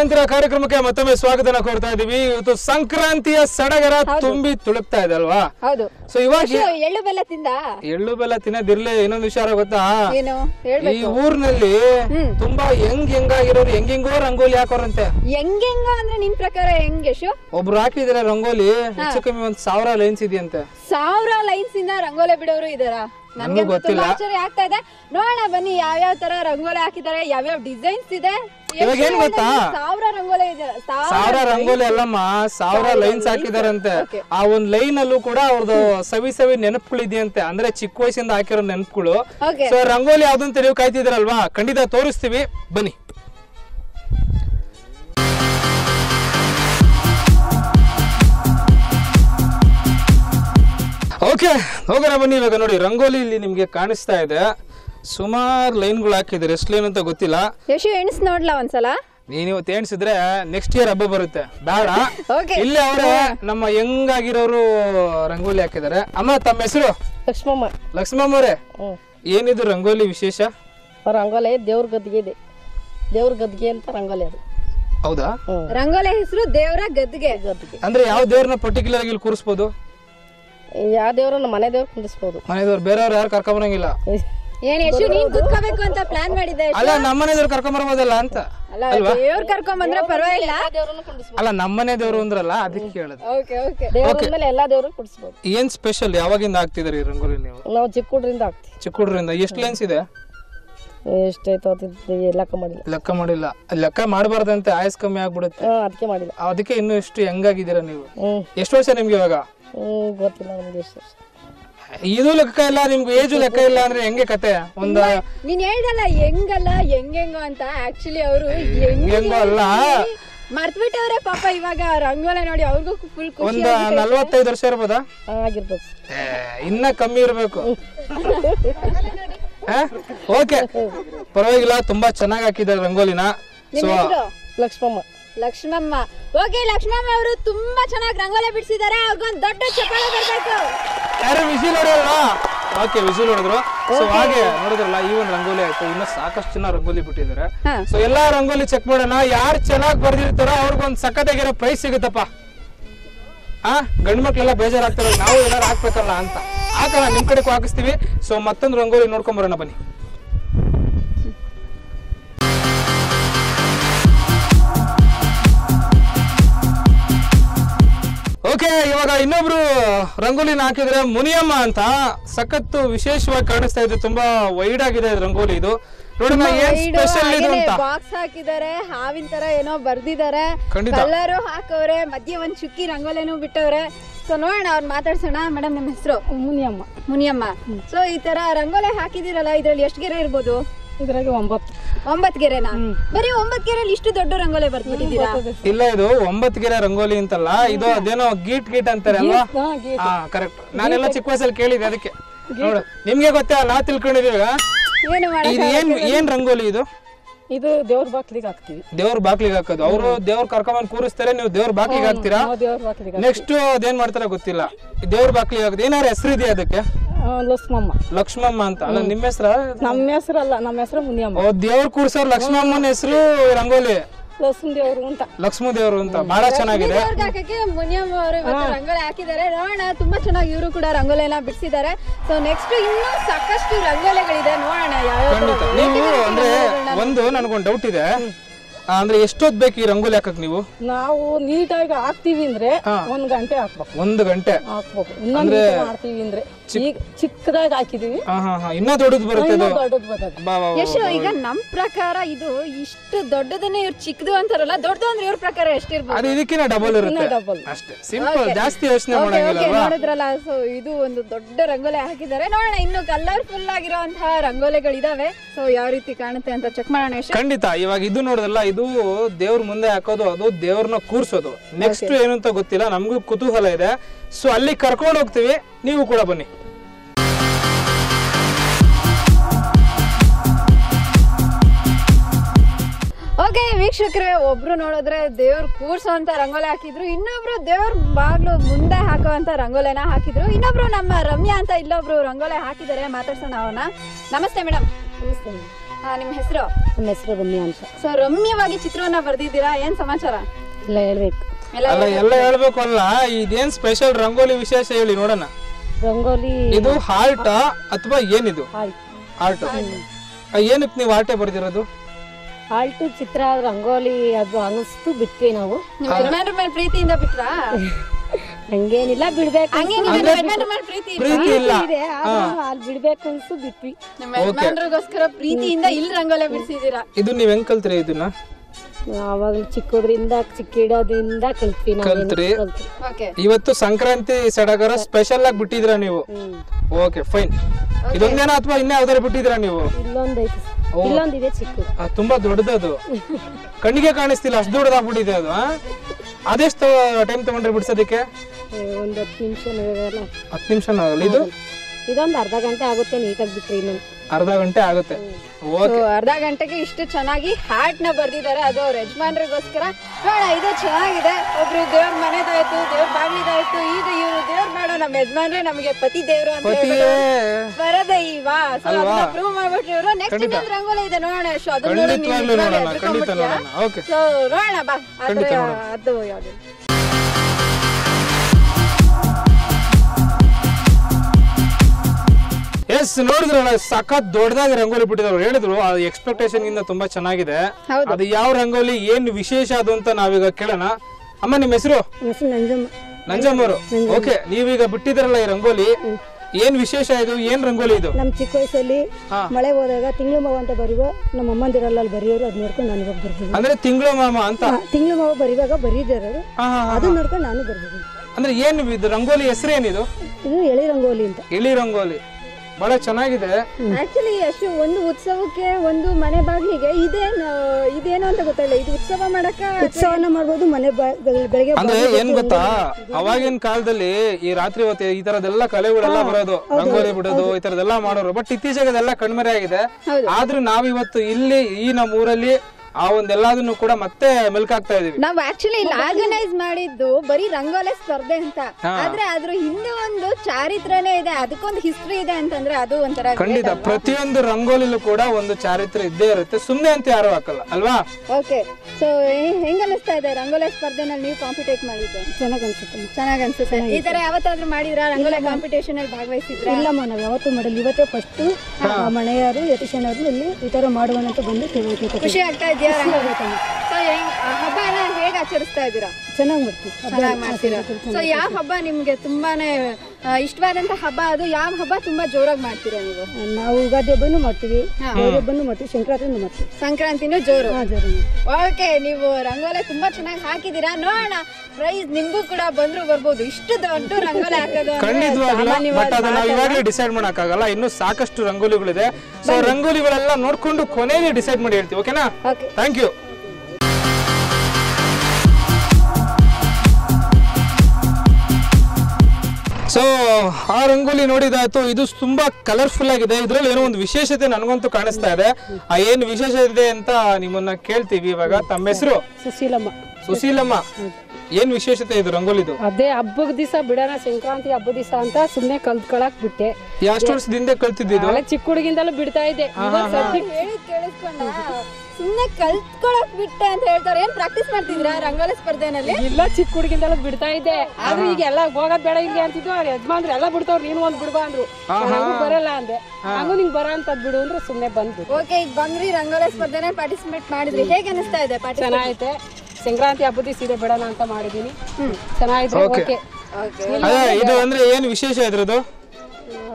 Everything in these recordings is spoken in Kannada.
ನಂತರ ಕಾರ್ಯಕ್ರಮಕ್ಕೆ ಮತ್ತೊಮ್ಮೆ ಸ್ವಾಗತನ ಕೊಡ್ತಾ ಇದೀವಿ ಇವತ್ತು ಸಂಕ್ರಾಂತಿಯ ಸಡಗರ ತುಂಬಿ ತುಳುಕ್ತಾ ಇದೆ ಅಲ್ವಾ? ಹೌದು. ಸೊ ಇವಾಗ ಎಳ್ಳು ಬೆಲ್ಲ ತಿಂದ ಎಳ್ಳು ಬೆಲ್ಲ ತಿನ್ನೋದಿರ್ಲಿ ಇನ್ನೊಂದು ವಿಚಾರ ಗೊತ್ತಾ? ಏನು? ಈ ಊರ್ನಲ್ಲಿ ತುಂಬಾ ಹೆಂಗ್ ಹೆಂಗಾಗಿರೋರು ಹೆಂಗೆಂಗೋ ರಂಗೋಲಿ ಹಾಕೋರಂತೆ. ಹೆಂಗೆಂಗ ಅಂದ್ರೆ ನಿನ್ ಪ್ರಕಾರ ಹೆಂಗ್ ಯಶು? ಒಬ್ರು ಹಾಕಿದಿರ ರಂಗೋಲಿ ಹೆಚ್ಚು ಕಮ್ಮಿ ಒಂದ್ ಸಾವಿರ ಲೈನ್ಸ್ ಇದೆಯಂತೆ. ಸಾವಿರ ಲೈನ್ಸ್ ಇಂದ ರಂಗೋಲಿ ಬಿಡೋರು ಇದಾರ? ನನ್ಗೆ ಗೊತ್ತಿಲ್ಲ. ಆಶ್ಚರ್ಯ ಆಗ್ತಾ ಇದೆ. ನೋಡೋಣ ಬನ್ನಿ. ಯಾವ್ಯಾವ ತರ ರಂಗೋಲಿ ಹಾಕಿದ್ದಾರೆ ಯಾವ್ಯಾವ ಡಿಸೈನ್ಸ್ ಇದೆ. ಇವಾಗ ಏನ್ ಗೊತ್ತಾ? ಸಾವಿರ ರಂಗೋಲಿ ಇದೆ. ಸಾವಿರ ರಂಗೋಲಿ ಅಲ್ಲಮ್ಮ ಸಾವಿರ ಲೈನ್ಸ್ ಹಾಕಿದಾರಂತೆ. ಆ ಒಂದ್ ಲೈನ್ ಅಲ್ಲೂ ಕೂಡ ಅವ್ರದ್ದು ಸವಿ ಸವಿ ನೆನಪುಗಳು ಇದೆಯಂತೆ ಅಂದ್ರೆ ಚಿಕ್ಕ ವಯಸ್ಸಿಂದ ಹಾಕಿರೋ ನೆನಪುಗಳು. ಸೊ ರಂಗೋಲಿ ಯಾವ್ದಂತ ನೀವು ಕಾಯ್ತಿದಿರಲ್ವಾ ಖಂಡಿತ ತೋರಿಸ್ತೀವಿ. ಬನ್ನಿ. ಓಕೆ ಹೋಗೋಣ ಬನ್ನಿ ಇವಾಗ ನೋಡಿ ರಂಗೋಲಿ ಇಲ್ಲಿ ನಿಮ್ಗೆ ಕಾಣಿಸ್ತಾ ಇದೆ. ಸುಮಾರು ಲೈನ್ಗಳು ಹಾಕಿದ್ರೆ ಎಷ್ಟು ಲೈನ್ ಅಂತ ಗೊತ್ತಿಲ್ಲ. ಯಶು ಎಣಿಸ್ ನೋಡ್ಲಾ ಒಂದ್ಸಲ? ನೀನ್ ಇವತ್ತು ಎಣಿಸಿದ್ರೆ ನೆಕ್ಸ್ಟ್ ಇಯರ್ ಹಬ್ಬ ಬರುತ್ತೆ. ಬೇಡ. ಓಕೆ ಇಲ್ಲಿ ಅವರೇ ನಮ್ಮ ಹೆಂಗಾಗಿರೋರು ರಂಗೋಲಿ ಹಾಕಿದ್ದಾರೆ. ಅಮ್ಮ ತಮ್ಮ ಹೆಸರು? ಲಕ್ಷ್ಮಮ್ಮ. ಲಕ್ಷ್ಮಮ್ಮ ಅವರೇ ಏನಿದು ರಂಗೋಲಿ ವಿಶೇಷ? ರಂಗೋಲಿ ದೇವ್ರ ಗದ್ಗೆ ಇದೆ. ದೇವ್ರ ಗದ್ಗೆ ಅಂತ ರಂಗೋಲಿ ಅದು. ಹೌದಾ? ರಂಗೋಲಿ ಹೆಸರು ದೇವರ ಗದ್ಗೆ ಗದ್ಗೆ ಅಂದ್ರೆ ಯಾವ ದೇವ್ರನ್ನ ಪರ್ಟಿಕ್ಯುಲರ್ ಆಗಿ ಇಲ್ಲಿ ಕೂರಿಸ್ಬೋದು? ಯಾವ ದೇವ್ರು ನಮ್ಮ ಮನೆ ದೇವ್ರು ಕುಂದಿಸ್ಬೋದು. ಮನೆದವ್ರು ಬೇರೆಯವ್ರು ಯಾರು ಕರ್ಕೊಂಬರಂಗಿಲ್ಲ ಏನ್ ಯಶು ನೀನ್ ಕುತ್ಕೋಬೇಕು ಅಂತ ಪ್ಲಾನ್ ಮಾಡಿದ್ದೆ ಅಲ್ಲ ನಮ್ಮ ಮನೆದವ್ರು ಕರ್ಕೊಂಬರ್ಬೋದಲ್ಲ ಅಂತ. ಅಲ್ಲ ದೇವ್ರ ಕರ್ಕೊಂಡ್ ಬಂದ್ರೆ ಪರವಾಗಿಲ್ಲ. ದೇವ್ರನ್ನು ಕುಂದಿಸ್ಬೋದು. ಅಲ್ಲ ದೇವ್ರು ಅಂದ್ರಲ್ಲ ಅದಕ್ಕೆ ಕೇಳೋದು. ಓಕೆ ಓಕೆ ದೇವ್ರ ಮೇಲೆ ಎಲ್ಲಾ ದೇವ್ರು ಕುಡಿಸ್ಬೋದು. ಏನ್ ಸ್ಪೆಷಲ್ ಯಾವಾಗಿಂದ ಆಗ್ತಿದಾರೆ ಈ ರಂಗೋಲಿ ನೀವು? ನಾವು ಚಿಕ್ಕ ಹುಡ್ರಿಂದ ಹಾಕ್ತಿವಿ ಚಿಕ್ಕ ಹುಡ್ರಿಂದ ಎಷ್ಟು ಲೆನ್ಸ್ ಇದೆ? ಎಷ್ಟೈತೋ ಅದಿದ್ದು ಲೆಕ್ಕ ಮಾಡಿಲ್ಲ. ಲೆಕ್ಕ ಮಾಡಿಲ್ಲ. ಲೆಕ್ಕ ಮಾಡಬಾರ್ದಂತೆ ಆಯಸ್ ಕಮ್ಮಿ ಆಗ್ಬಿಡುತ್ತೆ. ಹಾ ಅದಕ್ಕೆ ಮಾಡಿಲ್ಲ. ಅದಕ್ಕೆ ಇನ್ನು ಎಷ್ಟು ಹೆಂಗಾಗಿದ್ದೀರಾ ನೀವು? ಹ್ಮ್. ಎಷ್ಟು ವರ್ಷ ನಿಮ್ಗೆ ಇವಾಗ? ಗೊತ್ತಿಲ್ಲ ನಮ್ಗೆ ಎಷ್ಟು ವರ್ಷ. ಇದು ಲೆಕ್ಕ ಇಲ್ಲ ನಿಮ್ಗೆ ಏಜು ಲೆಕ್ಕ ಇಲ್ಲ ಅಂದ್ರೆ ಹೆಂಗೆ ಕತೆ? ಒಂದ ನೀನ್ ಹೇಳಲ್ಲ ಹೆಂಗಲ್ಲ ಹೆಂಗೆಂಗೋ ಅಂತ. ಆಕ್ಚುಲಿ ಅವರು ಹೆಂಗೆಂಗೋ ಅಲ್ಲ. ಮರ್ತ್ಬಿಟ್ಟವ್ರೆ ಪಾಪ ಇವಾಗ ರಂಗೋಲಿ ನೋಡಿ ಅವ್ರಿಗೂ ಫುಲ್ ಒಂದ ನಲ್ವತ್ತೈದು ವರ್ಷ ಇರ್ಬೋದಾ? ಆಗಿರ್ಬೋದು. ಏ, ಇನ್ನ ಕಮ್ಮಿ ಇರ್ಬೇಕು. ಓಕೆ ಪರವಾಗಿಲ್ಲ ತುಂಬಾ ಚೆನ್ನಾಗಿ ಹಾಕಿದ್ದಾರೆ ರಂಗೋಲಿನ. ಸೊ ಲಕ್ಷ್ಮಮ್ಮ. ಲಕ್ಷ್ಮಮ್ಮ. ಓಕೆ ಲಕ್ಷ್ಮಮ್ಮ ಅವರು ತುಂಬಾ ಚೆನ್ನಾಗಿ ರಂಗೋಲಿ ಬಿಡಿಸಿದ್ದಾರೆ. ಅವ್ರಿಗೊಂದು ದೊಡ್ಡ ಚಪ್ಪಾಳೆ ಬರಬೇಕು. ಯಾರು ವಿಸಿಲ್ ಹೊಡೆಯಲ್ಲ ಓಕೆ ವಿಸಿಲ್ ಹೊಡೆದ್ರು ಸೊ ಹಾಗೆ ನೋಡಿದ್ರಲ್ಲ ಈ ಒಂದು ರಂಗೋಲಿ ಆಯ್ತು. ಇನ್ನು ಸಾಕಷ್ಟು ಜನ ರಂಗೋಲಿ ಬಿಟ್ಟಿದ್ದಾರೆ. ಸೊ ಎಲ್ಲಾ ರಂಗೋಲಿ ಚೆಕ್ ಮಾಡೋಣ. ಯಾರು ಚೆನ್ನಾಗಿ ಬರ್ದಿರ್ತಾರೋ ಅವ್ರಿಗೊಂದು ಸಖತ್ತಾಗಿರೋ ಪ್ರೈಸ್ ಸಿಗುತ್ತಪ್ಪ. ಆ ಗಂಡು ಮಕ್ಳೆಲ್ಲ ಬೇಜಾರಾಗ್ತಾರೆ. ನಾವು ಏನಾರು ಹಾಕ್ಬೇಕಲ್ಲ ಅಂತ. ಹಾಕಲ್ಲ ನಿಮ್ ಕಡೆಗೂ ಹಾಕಿಸ್ತೀವಿ. ಸೊ ಮತ್ತೊಂದು ರಂಗೋಲಿ ನೋಡ್ಕೊಂಡ್ ಬರೋಣ ಬನ್ನಿ. ಓಕೆ ಇವಾಗ ಇನ್ನೊಬ್ರು ರಂಗೋಲಿನ ಹಾಕಿದ್ರೆ ಮುನಿಯಮ್ಮ ಅಂತ ಸಖತ್ತು ವಿಶೇಷವಾಗಿ ಕಾಣಿಸ್ತಾ ಇದೆ. ತುಂಬಾ ವೈಡ್ ಆಗಿದೆ ಇದು ರಂಗೋಲಿ ಇದು. ನೋಡೋಣ ಏನ್ ಸ್ಪೆಷಲ್ ಇದು ಅಂತ. ಬಾಕ್ಸ್ ಹಾಕಿದ್ದಾರೆ ಹಾವಿನ ತರ ಏನೋ ಬರ್ದಿದ್ದಾರೆ. ಖಂಡಿತ. ಕಲರು ಹಾಕವ್ರೆ ಮಧ್ಯೆ ಒಂದ್ ಚುಕ್ಕಿ ರಂಗೋಲಿನೂ ಬಿಟ್ಟವ್ರೆ. ಸೊ ನೋಡೋಣ ಅವ್ರು ಮಾತಾಡ್ಸೋಣ. ಮೇಡಮ್ ನಿಮ್ಮ ಹೆಸರು? ಮುನಿಯಮ್ಮ. ಮುನಿಯಮ್ಮ. ಸೊ ಈ ತರ ರಂಗೋಲೆ ಹಾಕಿದಿರಲ್ಲ ಇದ್ರಲ್ಲಿ ಎಷ್ಟು ಗೆರೆ ಇರ್ಬೋದು? ಇದ್ರಾಗ ಒಂಬತ್ತು. ಒಂಬತ್ ಗೆರೆನಾ? ಬರೀ ಒಂಬತ್ ಗೆರೆಯಲ್ಲಿ ಇಷ್ಟು ದೊಡ್ಡ ರಂಗೋಲಿ ಬರ್ದ್ಬಿಟ್ಟಿದ್ದೀರಾ? ಇಲ್ಲ ಇದು ಒಂಬತ್ ಗೆರೆ ರಂಗೋಲಿ ಅಂತಲ್ಲ ಇದು ಅದೇನೋ ಗೀಟ್ ಗೀಟ್ ಅಂತಾರೆ ಅಲ್ವಾ? ಹಾ, ಕರೆಕ್ಟ್ ನಾನೆಲ್ಲ ಚಿಕ್ಕ ವಯಸ್ಸಲ್ಲಿ ಕೇಳಿದೆ ಅದಕ್ಕೆ. ನೋಡು ನಿಮ್ಗೆ ಗೊತ್ತಾ ನಾ ತಿಳ್ಕೊಂಡಿದೀವಿ ಇದು ಏನ್ ಏನ್ ರಂಗೋಲಿ ಇದು? ಇದು ದೇವ್ರ ಬಾಕ್ಲಿಗೆ ಹಾಕ್ತಿವಿ. ದೇವ್ರ ಬಾಕ್ಲಿಗೆ ಹಾಕೋದು. ಅವರು ದೇವ್ರ ಕರ್ಕೊಂಡ್ ಕೂರಿಸ್ತಾರೆ ನೀವು ದೇವ್ರ ಬಾಕ್ಲಿಗೆ ಹಾಕ್ತೀರಾ? ನಾವು ದೇವ್ರ ಬಾಕ್ಲಿಗೆ ನೆಕ್ಸ್ಟ್ ಅದೇನ್ ಮಾಡ್ತಾರ ಗೊತ್ತಿಲ್ಲ. ದೇವ್ರ ಬಾಕ್ಲಿಗೆ ಹಾಕೋದು ಏನಾರ ಹೆಸರು ಇದೆಯಾ ಅದಕ್ಕೆ? ಲಕ್ಷ್ಮಮ್ಮ. ಲಕ್ಷ್ಮಮ್ಮ ಅಂತ. ಅಲ್ಲ ನಿಮ್ಮ ಹೆಸರ? ನಮ್ಮ ಹೆಸರಲ್ಲ ನಮ್ಮ ಹೆಸರು ಮುನಿಯಮ್ಮ. ಓ ದೇವ್ರ ಕೂರ್ಸೋರ್ ಲಕ್ಷ್ಮಮ್ಮನ ಹೆಸರು ರಂಗೋಲಿ. ಲಕ್ಷ್ಮ ದೇವ್ರು ಅಂತ. ಲಕ್ಷ್ಮ ದೇವ್ರು ಅಂತ ಬಹಳ ಚೆನ್ನಾಗಿದೆ. ಹಾಕಕ್ಕೆ ಮುನಿಯಮ್ಮ ಅವರು ಇವತ್ತು ರಂಗೋಲಿ ಹಾಕಿದ್ದಾರೆ. ನೋಡೋಣ ತುಂಬಾ ಚೆನ್ನಾಗಿ ಇವರು ಕೂಡ ರಂಗೋಲಿನ ಬಿಡಿಸಿದ್ದಾರೆ. ಸೊ ನೆಕ್ಸ್ಟ್ ಇನ್ನೂ ಸಾಕಷ್ಟು ರಂಗೋಲಿಗಳಿದೆ. ನೋಡೋಣ ನೀವು ಒಂದು ನನಗೊಂದು ಡೌಟ್ ಇದೆ. ಆ, ಅಂದ್ರೆ ಎಷ್ಟೊತ್ ಬೇಕು ಈ ರಂಗೋಲಿ ಹಾಕಕ್ ನೀವು? ನಾವು ನೀಟಾಗಿ ಹಾಕ್ತಿವಿ ಅಂದ್ರೆ ಒಂದ್ ಗಂಟೆ ಹಾಕ್ಬೇಕು. ಒಂದು ಗಂಟೆ. ಹಾಕ್ಬೇಕು. ಇನ್ನೊಂದು ಮಾಡ್ತೀವಿ ಅಂದ್ರೆ. ಈಗ ಚಿಕ್ಕದಾಗಿ ಹಾಕಿದೀವಿ. ಇನ್ನೂ ಇನ್ನ ದೊಡ್ಡದು ಬರುತ್ತೆ ಅದು. ದೊಡ್ಡದು ಬರ್ತದೆ. ಯಶು ಈಗ ನಮ್ ಪ್ರಕಾರ ಇದು ಇಷ್ಟು ದೊಡ್ಡದನ್ನೇ ಇವ್ರು ಚಿಕ್ಕದು ಅಂತಾರಲ್ಲ ದೊಡ್ಡದು ಅಂದ್ರೆ ಇವ್ರ ಪ್ರಕಾರ ಎಷ್ಟಿರ್ಬೋದು? ಅದು ಇದಕ್ಕಿನ ಡಬಲ್ ಇರುತ್ತೆ. ಡಬಲ್ ಅಷ್ಟೇ. ಸಿಂಪಲ್ ಜಾಸ್ತಿ ಯೋಚನೆ ಓಕೆ ಮಾಡಂಗಿಲ್ಲ ಓಕೆ ಅಲ್ವಾ? ನೋಡಿದ್ರಲ್ಲ ಸೊ ಇದು ಒಂದು ದೊಡ್ಡ ರಂಗೋಲಿ ಹಾಕಿದ್ದಾರೆ. ನೋಡೋಣ ಇನ್ನು ಕಲರ್ಫುಲ್ ಆಗಿರುವಂತಹ ರಂಗೋಲಿಗಳಿದಾವೆ. ಸೊ ಯಾವ ರೀತಿ ಕಾಣುತ್ತೆ ಅಂತ ಚೆಕ್ ಮಾಡೋಣ ಯಶು. ಖಂಡಿತ ಇವಾಗ ಇದು ನೋಡಿದ್ರಲ್ಲ ಇದು ದೇವ್ರ ಮುಂದೆ ಹಾಕೋದು ಅದು ದೇವ್ರನ್ನ ಕೂರ್ಸೋದು. ನೆಕ್ಸ್ಟ್ ಏನು ಅಂತ ಗೊತ್ತಿಲ್ಲ ನಮಗೂ ಕುತೂಹಲ ಇದೆ. ಸೊ ಅಲ್ಲಿ ಕರ್ಕೊಂಡು ಹೋಗ್ತೀವಿ ನೀವು ಕೂಡ ಬನ್ನಿ. ಓಕೆ ವೀಕ್ಷಕರೇ ಒಬ್ರು ನೋಡಿದ್ರೆ ದೇವ್ರ ಕೂರ್ಸೋಂತ ರಂಗೋಲಿ ಹಾಕಿದ್ರು ಇನ್ನೊಬ್ರು ದೇವ್ರ ಬಾಗ್ಲು ಮುಂದೆ ಹಾಕುವಂತ ರಂಗೋಲಿನ ಹಾಕಿದ್ರು. ಇನ್ನೊಬ್ರು ನಮ್ಮ ರಮ್ಯಾ ಅಂತ ಇಲ್ಲೊಬ್ರು ರಂಗೋಲೆ ಹಾಕಿದ್ದಾರೆ ಮಾತಾಡ್ಸೋಣ ಅವನ ನಮಸ್ತೆ ಮೇಡಮ್. ಆ, ನಿಮ್ಮ ಹೆಸರು? ನಮ್ಮ ಹೆಸರು ರಮ್ಯಾ ಅಂತ. ಸೊ ರಮ್ಯವಾಗಿ ಚಿತ್ರವನ್ನ ಬರ್ದಿದ್ದೀರಾ? ಏನ್ ಸಮಾಚಾರ? ಇಲ್ಲ ಹೇಳ್ಬೇಕು. ಎಲ್ಲ ಅಲ್ಲ ಎಲ್ಲ ಹೇಳ್ಬೇಕು ಅಲ್ಲ ಇದೇನ್ ಸ್ಪೆಷಲ್ ರಂಗೋಲಿ ವಿಶೇಷ ಹೇಳಿ ನೋಡೋಣ. ರಂಗೋಲಿ ಇದು ಹಾರ್ಟ್ ಅಥವಾ ಏನಿದು? ಹಾರ್ಟ್. ಆರ್ಟ್ ಏನಕ್ಕೆ ನೀವು ಆರ್ಟೆ ಬರ್ದಿರೋದು? ಹಾಲ್ಟು ಚಿತ್ರ ರಂಗೋಲಿ ಅದು ಅನಿಸ್ತು ಬಿಟ್ವಿ ನಾವು. ನಿಮ್ಮ ಯಜಮಾನ್ರ ಮೇಲೆ ಪ್ರೀತಿಯಿಂದ ಬಿಟ್ರಾ? ಹಂಗೇನಿಲ್ಲ ಬಿಡ್ಬೇಕು ಪ್ರೀತಿ ಇದೆ ಅಲ್ಲಿ ಬಿಡ್ಬೇಕು ಅನ್ಸು ಬಿಟ್ವಿ. ಪ್ರೀತಿಯಿಂದ ಇಲ್ಲಿ ರಂಗೋಲೆ ಬಿಡಿಸಿದೀರಾ ಇದು ನೀವ್ ಹೆಂಗ್ ಕಲ್ತ್ರಿ ಇದನ್ನ? ಅವಾಗ ಚಿಕ್ಕದ್ರಿಂದ ಚಿಕ್ಕಿಡೋದ್ರಿಂದ ಕಲ್ತಿ ಕಲ್ತ್ವಿ ಕಲ್ತ್ರಿ. ಇವತ್ತು ಸಂಕ್ರಾಂತಿ ಸಡಗರ ಸ್ಪೆಷಲ್ ಆಗಿ ಬಿಟ್ಟಿದ್ರ ನೀವು? Okay fine. ಇದೊಂದೇನ ಅಥವಾ ಇನ್ನ ಯಾವ್ದಾರು ಬಿಟ್ಟಿದ್ರ ನೀವು? ಇಲ್ಲೊಂದೈತಿ. ಇಲ್ಲೊಂದಿದೆ ಚಿಕ್ಕ. ಆ, ತುಂಬಾ ದೊಡ್ಡದದು. ಕಣ್ಣಿಗೆ ಕಾಣಿಸ್ತಿಲ್ಲ ಅಷ್ಟು ದೊಡ್ಡದಾಗ್ಬಿಟ್ಟಿದೆ ಅದು ಆ? ಅದೆಷ್ಟು ಟೈಮ್ ತಗೊಂಡ್ರೆ ಬಿಡ್ಸೋದಕ್ಕೆ? ಒಂದು ಹತ್ತು ನಿಮಿಷ ಹತ್ತು ನಿಮಿಷ ಆಗಲ್ಲ ಇದು? ಇದೊಂದು ಅರ್ಧ ಗಂಟೆ ಆಗುತ್ತೆ ನೀಟಾಗಿ ಬಿಟ್ರಿ ಇನ್ನೊಂದು. ಅರ್ಧ ಗಂಟೆ ಆಗುತ್ತೆ. ಓಕೆ ಅರ್ಧ ಗಂಟೆಗೆ ಇಷ್ಟು ಚೆನ್ನಾಗಿ ಹಾರ್ಟ್ನ ಬರ್ದಿದ್ದಾರೆ. ಅದು ಅವ್ರ ಯಜಮಾನ್ರಿಗೋಸ್ಕರ. ಬೇಡ ಇದು ಚೆನ್ನಾಗಿದೆ. ಒಬ್ರು ದೇವ್ರ ಮನೆದಾಯ್ತು ದೇವ್ರ ಬಾಗ್ಲಿದಾಯ್ತು. ಈಗ ಇವ್ರು ದೇವ್ರ ಬೇಡ. ನಮ್ಮ ಯಜಮಾನ್ರೆ ನಮಗೆ ಪತಿ ದೇವ್ರು ಅಂತ ಪತಿಯೇ. ಹೇಳ್ಬಿಟ್ಟು ಬರದೇ ಇವಾ. ಸೊ ಪ್ರೂವ್ ಮಾಡ್ಬಿಟ್ರು ಇವರು. ನೆಕ್ಸ್ಟ್ ಇನ್ನೊಂದು ರಂಗೋಲಿ ಇದೆ ನೋಡೋಣ. ಅದನ್ನ ಖಂಡಿತವಾಗ್ಲೂ ನೋಡೋಣ. ಖಂಡಿತ ಹೆದ್ರ್ಕೊಂಡ್ಬಿಡ್ತೀಯಾ? ನೋಡೋಣ. ಓಕೆ. ಸೊ ನೋಡೋಣ ಬಾ. ಅದ್ರ ಅದು ಯಾವ್ದು? ಎಸ್ ನೋಡಿದ್ರಲ್ಲ ಸಖತ್ ದೊಡ್ಡದಾಗಿ ರಂಗೋಲಿ ಬಿಟ್ಟಿದ್ರು ಹೇಳಿದ್ರು ಅದು ಎಕ್ಸ್ಪೆಕ್ಟೇಷನ್ ಗಿಂತ ತುಂಬಾ ಚೆನ್ನಾಗಿದೆ. ಅದು ಯಾವ ರಂಗೋಲಿ ಏನ್ ವಿಶೇಷ ಅದು ಅಂತ ನಾವೀಗ ಕೇಳೋಣ. ಅಮ್ಮ ನಿಮ್ಮ ಹೆಸರು? ಹೆಸರು ನಂಜಮ್ಮ. ನಂಜಮ್ಮರು. ಓಕೆ ನೀವೀಗ ಬಿಟ್ಟಿದ್ರಲ್ಲ ಈ ರಂಗೋಲಿ. ಏನ್ ವಿಶೇಷ ಇದು? ಏನ್ ರಂಗೋಲಿ ಇದು? ನಮ್ಮ ಚಿಕ್ಕ ವಯಸ್ಸಲ್ಲಿ ಮಳೆ ಹೋದಾಗ ತಿಂಗಳ ಮಾವ ಅಂತ ಬರೆಯುವ ನಮ್ಮ ಅಮ್ಮಂದಿರಲ್ಲ ಅಲ್ಲಿ ಬರೆಯೋರು ಅದ್ ನೋಡ್ಕೊಂಡು ನಾನು ಇವಾಗ ಬರ್ಬೋದು. ಅಂದ್ರೆ ತಿಂಗಳ ಮಾಮ ಅಂತ? ತಿಂಗಳ ಮಾವ ಬರೆಯುವಾಗ ಬರೀದಾರ ಅದು. ಅದನ್ನ ನೋಡ್ಕೊಂಡು ನಾನು ಬರ್ಬೋದು. ಅಂದ್ರೆ ಏನ್ ಇದು ರಂಗೋಲಿ ಹೆಸರು ಏನಿದು ಇದು ಎಳಿ ರಂಗೋಲಿ ಅಂತ. ಎಳಿ ರಂಗೋಲಿ. ಬಹಳ ಚೆನ್ನಾಗಿದೆ. ಆಕ್ಚುಲಿ ಅಷ್ಟು ಒಂದು ಉತ್ಸವಕ್ಕೆ ಒಂದು ಮನೆ ಬಾಗಿಲಿಗೆ ಇದೇನು ಇದೇನು ಅಂತ ಗೊತ್ತಿಲ್ಲ ಇದು ಉತ್ಸವ ಮಾಡಕ ಉತ್ಸವನ ಮಾಡ್ಬೋದು ಮನೆ ಬೆಳಗ್ಗೆ ಅಂದ್ರೆ ಏನ್ ಗೊತ್ತಾ? ಅವಾಗಿನ ಕಾಲದಲ್ಲಿ ಈ ರಾತ್ರಿ ಹೊತ್ತು ಈ ತರದೆಲ್ಲ ಕಲೆಗಳೆಲ್ಲ ಬರೋದು ರಂಗೋಲಿ ಬಿಡೋದು ಈ ತರದೆಲ್ಲ ಮಾಡೋರು. ಬಟ್ ಇತ್ತೀಚೆಗೆ ಅದೆಲ್ಲ ಕಣ್ಮರೆ ಆಗಿದೆ ಆದ್ರೂ ನಾವಿವತ್ತು ಇಲ್ಲಿ ಈ ನಮ್ಮ ಊರಲ್ಲಿ ಆ ಒಂದೆಲ್ಲದನ್ನು ಕೂಡ ಮತ್ತೆ ಮೆಲ್ಕಾಗ್ತಾ ಇದೀವಿ. ನಾವ್ ಆಕ್ಚುಲಿ ಇಲ್ಲಿ ಆರ್ಗನೈಸ್ ಮಾಡಿದ್ದು ಬರೀ ರಂಗೋಲೆ ಸ್ಪರ್ಧೆ ಅಂತ. ಆದ್ರೆ ಅದ್ರ ಹಿಂದೆ ಒಂದು ಚಾರಿತ್ರನೇ ಇದೆ ಅದಕ್ಕೊಂದು ಹಿಸ್ಟ್ರಿ ಇದೆ ಅಂತಂದ್ರೆ ಅದು ಒಂಥರ ಖಂಡಿತ. ಪ್ರತಿಯೊಂದು ರಂಗೋಲಿಲೂ ಕೂಡ ಒಂದು ಚಾರಿತ್ರ ಇದ್ದೇ ಇರುತ್ತೆ. ಸುಮ್ನೆ ಅಂತ ಯಾರು ಹಾಕಲ್ಲ ಅಲ್ವಾ? ಓಕೆ ಸೊ ಹೆಂಗ್ ಅನಿಸ್ತಾ ಇದೆ ರಂಗೋಲಿ ಸ್ಪರ್ಧೆನಲ್ಲಿ ನೀವು ಕಾಂಪಿಟೇಟ್ ಮಾಡಿದ್ದೆ? ಚೆನ್ನಾಗಿ ಅನ್ಸುತ್ತೆ ಚೆನ್ನಾಗ್ ಅನ್ಸುತ್ತೆ ಈ ತರ ಯಾವತ್ತಾದ್ರೂ ಮಾಡಿದ್ರ? ರಂಗೋಲೆ ಕಾಂಪಿಟೇಷನ್ ಅಲ್ಲಿ ಭಾಗವಹಿಸಿದ್ರ? ಇಲ್ಲಮ್ಮ ನಾವು ಯಾವತ್ತೂ ಮಾಡಲ್ಲ. ಇವತ್ತೇ ಫಸ್ಟ್ ಮನೆಯವರು ಅವರು ಇಲ್ಲಿ ಈ ತರ ಮಾಡುವಂತ ಅಂತ ಬಂದು ತಿಳ್ಕೊಳ್ತಾರೆ ಖುಷಿ ಆಗ್ತಾ ಇದೆಯಾ ಸೊ ಹಬ್ಬ ಎಲ್ಲ ಹೇಗ್ ಆಚರಿಸ್ತಾ ಇದ್ದೀರಾ? ಚೆನ್ನಾಗಿ ಮಾಡ್ತೀವಿ. ಮಾಡ್ತೀರಾ? ಸೊ ಯಾವ ಹಬ್ಬ ನಿಮ್ಗೆ ತುಂಬಾನೇ ಇಷ್ಟವಾದಂತ ಹಬ್ಬ ಅದು ಯಾವ ಹಬ್ಬ ತುಂಬಾ ಜೋರಾಗಿ ಮಾಡ್ತೀರಾ ನೀವು? ನಾವು ಯುಗಾದಿ ಹಬ್ಬನು ಮಾಡ್ತೀವಿ ಗೌರಿ ಹಬ್ಬನೂ ಮಾಡ್ತೀವಿ ಸಂಕ್ರಾಂತಿನೂ ಮಾಡ್ತೀವಿ. ಸಂಕ್ರಾಂತಿನೂ ಜೋರು. ಓಕೆ ನೀವು ರಂಗೋಲೆ ತುಂಬಾ ಚೆನ್ನಾಗಿ ಹಾಕಿದೀರಾ ನೋಡೋಣ. ಪ್ರೈಸ್ ನಿಮ್ಗೂ ಕೂಡ ಬಂದ್ರು ಬರ್ಬೋದು. ಇಷ್ಟು ದೊಡ್ಡ ರಂಗೋಲೆ ಹಾಕೋದು ಇವಾಗಲೇ ಡಿಸೈಡ್ ಮಾಡಕ್ಕಾಗಲ್ಲ. ಇನ್ನು ಸಾಕಷ್ಟು ರಂಗೋಲಿಗಳಿದೆ. ಸೊ ರಂಗೋಲಿಗಳೆಲ್ಲ ನೋಡ್ಕೊಂಡು ಕೊನೆಗೆ ಡಿಸೈಡ್ ಮಾಡಿ ಹೇಳ್ತೀವಿ. ಓಕೆನಾ ಓಕೆ ಥ್ಯಾಂಕ್ ಯು ಸೊ ಆ ರಂಗೋಲಿ ನೋಡಿದಾಯ್ತು. ಇದು ತುಂಬಾ ಕಲರ್ಫುಲ್ ಆಗಿದೆ. ಇದ್ರಲ್ಲಿ ಏನೋ ಒಂದು ವಿಶೇಷತೆ ನನಗಂತೂ ಕಾಣಿಸ್ತಾ ಇದೆ. ಆ ಏನು ವಿಶೇಷ ಇದೆ ಅಂತ ನಿಮ್ಮನ್ನ ಕೇಳ್ತೀವಿ ಇವಾಗ. ತಮ್ಮ ಹೆಸರು? ಸುಶೀಲಮ್ಮ. ಸುಶೀಲಮ್ಮ. ಏನ್ ವಿಶೇಷತೆ ಇದು ರಂಗೋಲಿದು? ಅದೇ ಹಬ್ಬದ ದಿವಸ ಬಿಡೋಣ ಸಂಕ್ರಾಂತಿ ಹಬ್ಬದ ದಿವಸ ಅಂತ ಸುಮ್ನೆ ಕಲ್ತ್ಕೊಳಕ್ ಬಿಟ್ಟೆ. ಎಷ್ಟು ವರ್ಷದಿಂದ ಕಲ್ತಿದ್ದು ನಾಳೆ ಚಿಕ್ಕ ಹುಡುಗಿಂದಲೂ ಬಿಡ್ತಾ ಇದ್ದೆ. ಸುಮ್ನೆ ಕಲ್ತ್ಕೊಳಕ್ ಬಿಟ್ಟೆ ಅಂತ ಹೇಳ್ತಾರೆ. ಏನ್ ಪ್ರಾಕ್ಟೀಸ್ ಮಾಡ್ತಿದ್ರಾ ರಂಗೋಲಿ ಸ್ಪರ್ಧೆನಲ್ಲಿ? ಇಲ್ಲ ಚಿಕ್ಕ ಹುಡುಗಿಂದಲೂ ಬಿಡ್ತಾ ಇದ್ದೆ. ಆದ್ರೆ ಈಗ ಎಲ್ಲ ಹೋಗೋದ್ ಬೇಡ ಇಲ್ಲಿ ಅಂತಿದ್ದು ಅವ್ರ ಯಜಮಾನ್ರು ಎಲ್ಲ ಬಿಡ್ತಾವ್ರು ನೀನು ಒಂದ್ ಬಿಡ್ಬಾ ಅಂದ್ರು. ಬರಲ್ಲ ಅಂದೆ. ಹಂಗೂ ನಿಂಗ್ ಬರ ಅಂತ ಬಿಡು ಅಂದ್ರೆ ಸುಮ್ನೆ ಬಂದ್ಬಿಟ್ಟು ಓಕೆ ಈಗ ಬಂದ್ರಿ ರಂಗೋಲಿ ಸ್ಪರ್ಧೆನೆ ಪಾರ್ಟಿಸಿಪೇಟ್ ಮಾಡಿದ್ರಿ. ಹೇಗೆ ಅನಿಸ್ತಾ ಇದೆ ಪಾರ್ಟಿಸಿಪೇಟ್ ಚೆನ್ನಾಗೈತೆ. ಸಂಕ್ರಾಂತಿ ಹಬ್ಬದ ಸೀರೆ ಬಿಡೋಣ ಅಂತ ಮಾಡಿದೀನಿ ಚೆನ್ನಾಗಿದೆ. ಓಕೆ ಇದು ಅಂದ್ರೆ ಏನ್ ವಿಶೇಷ ಇದ್ರದ್ದು?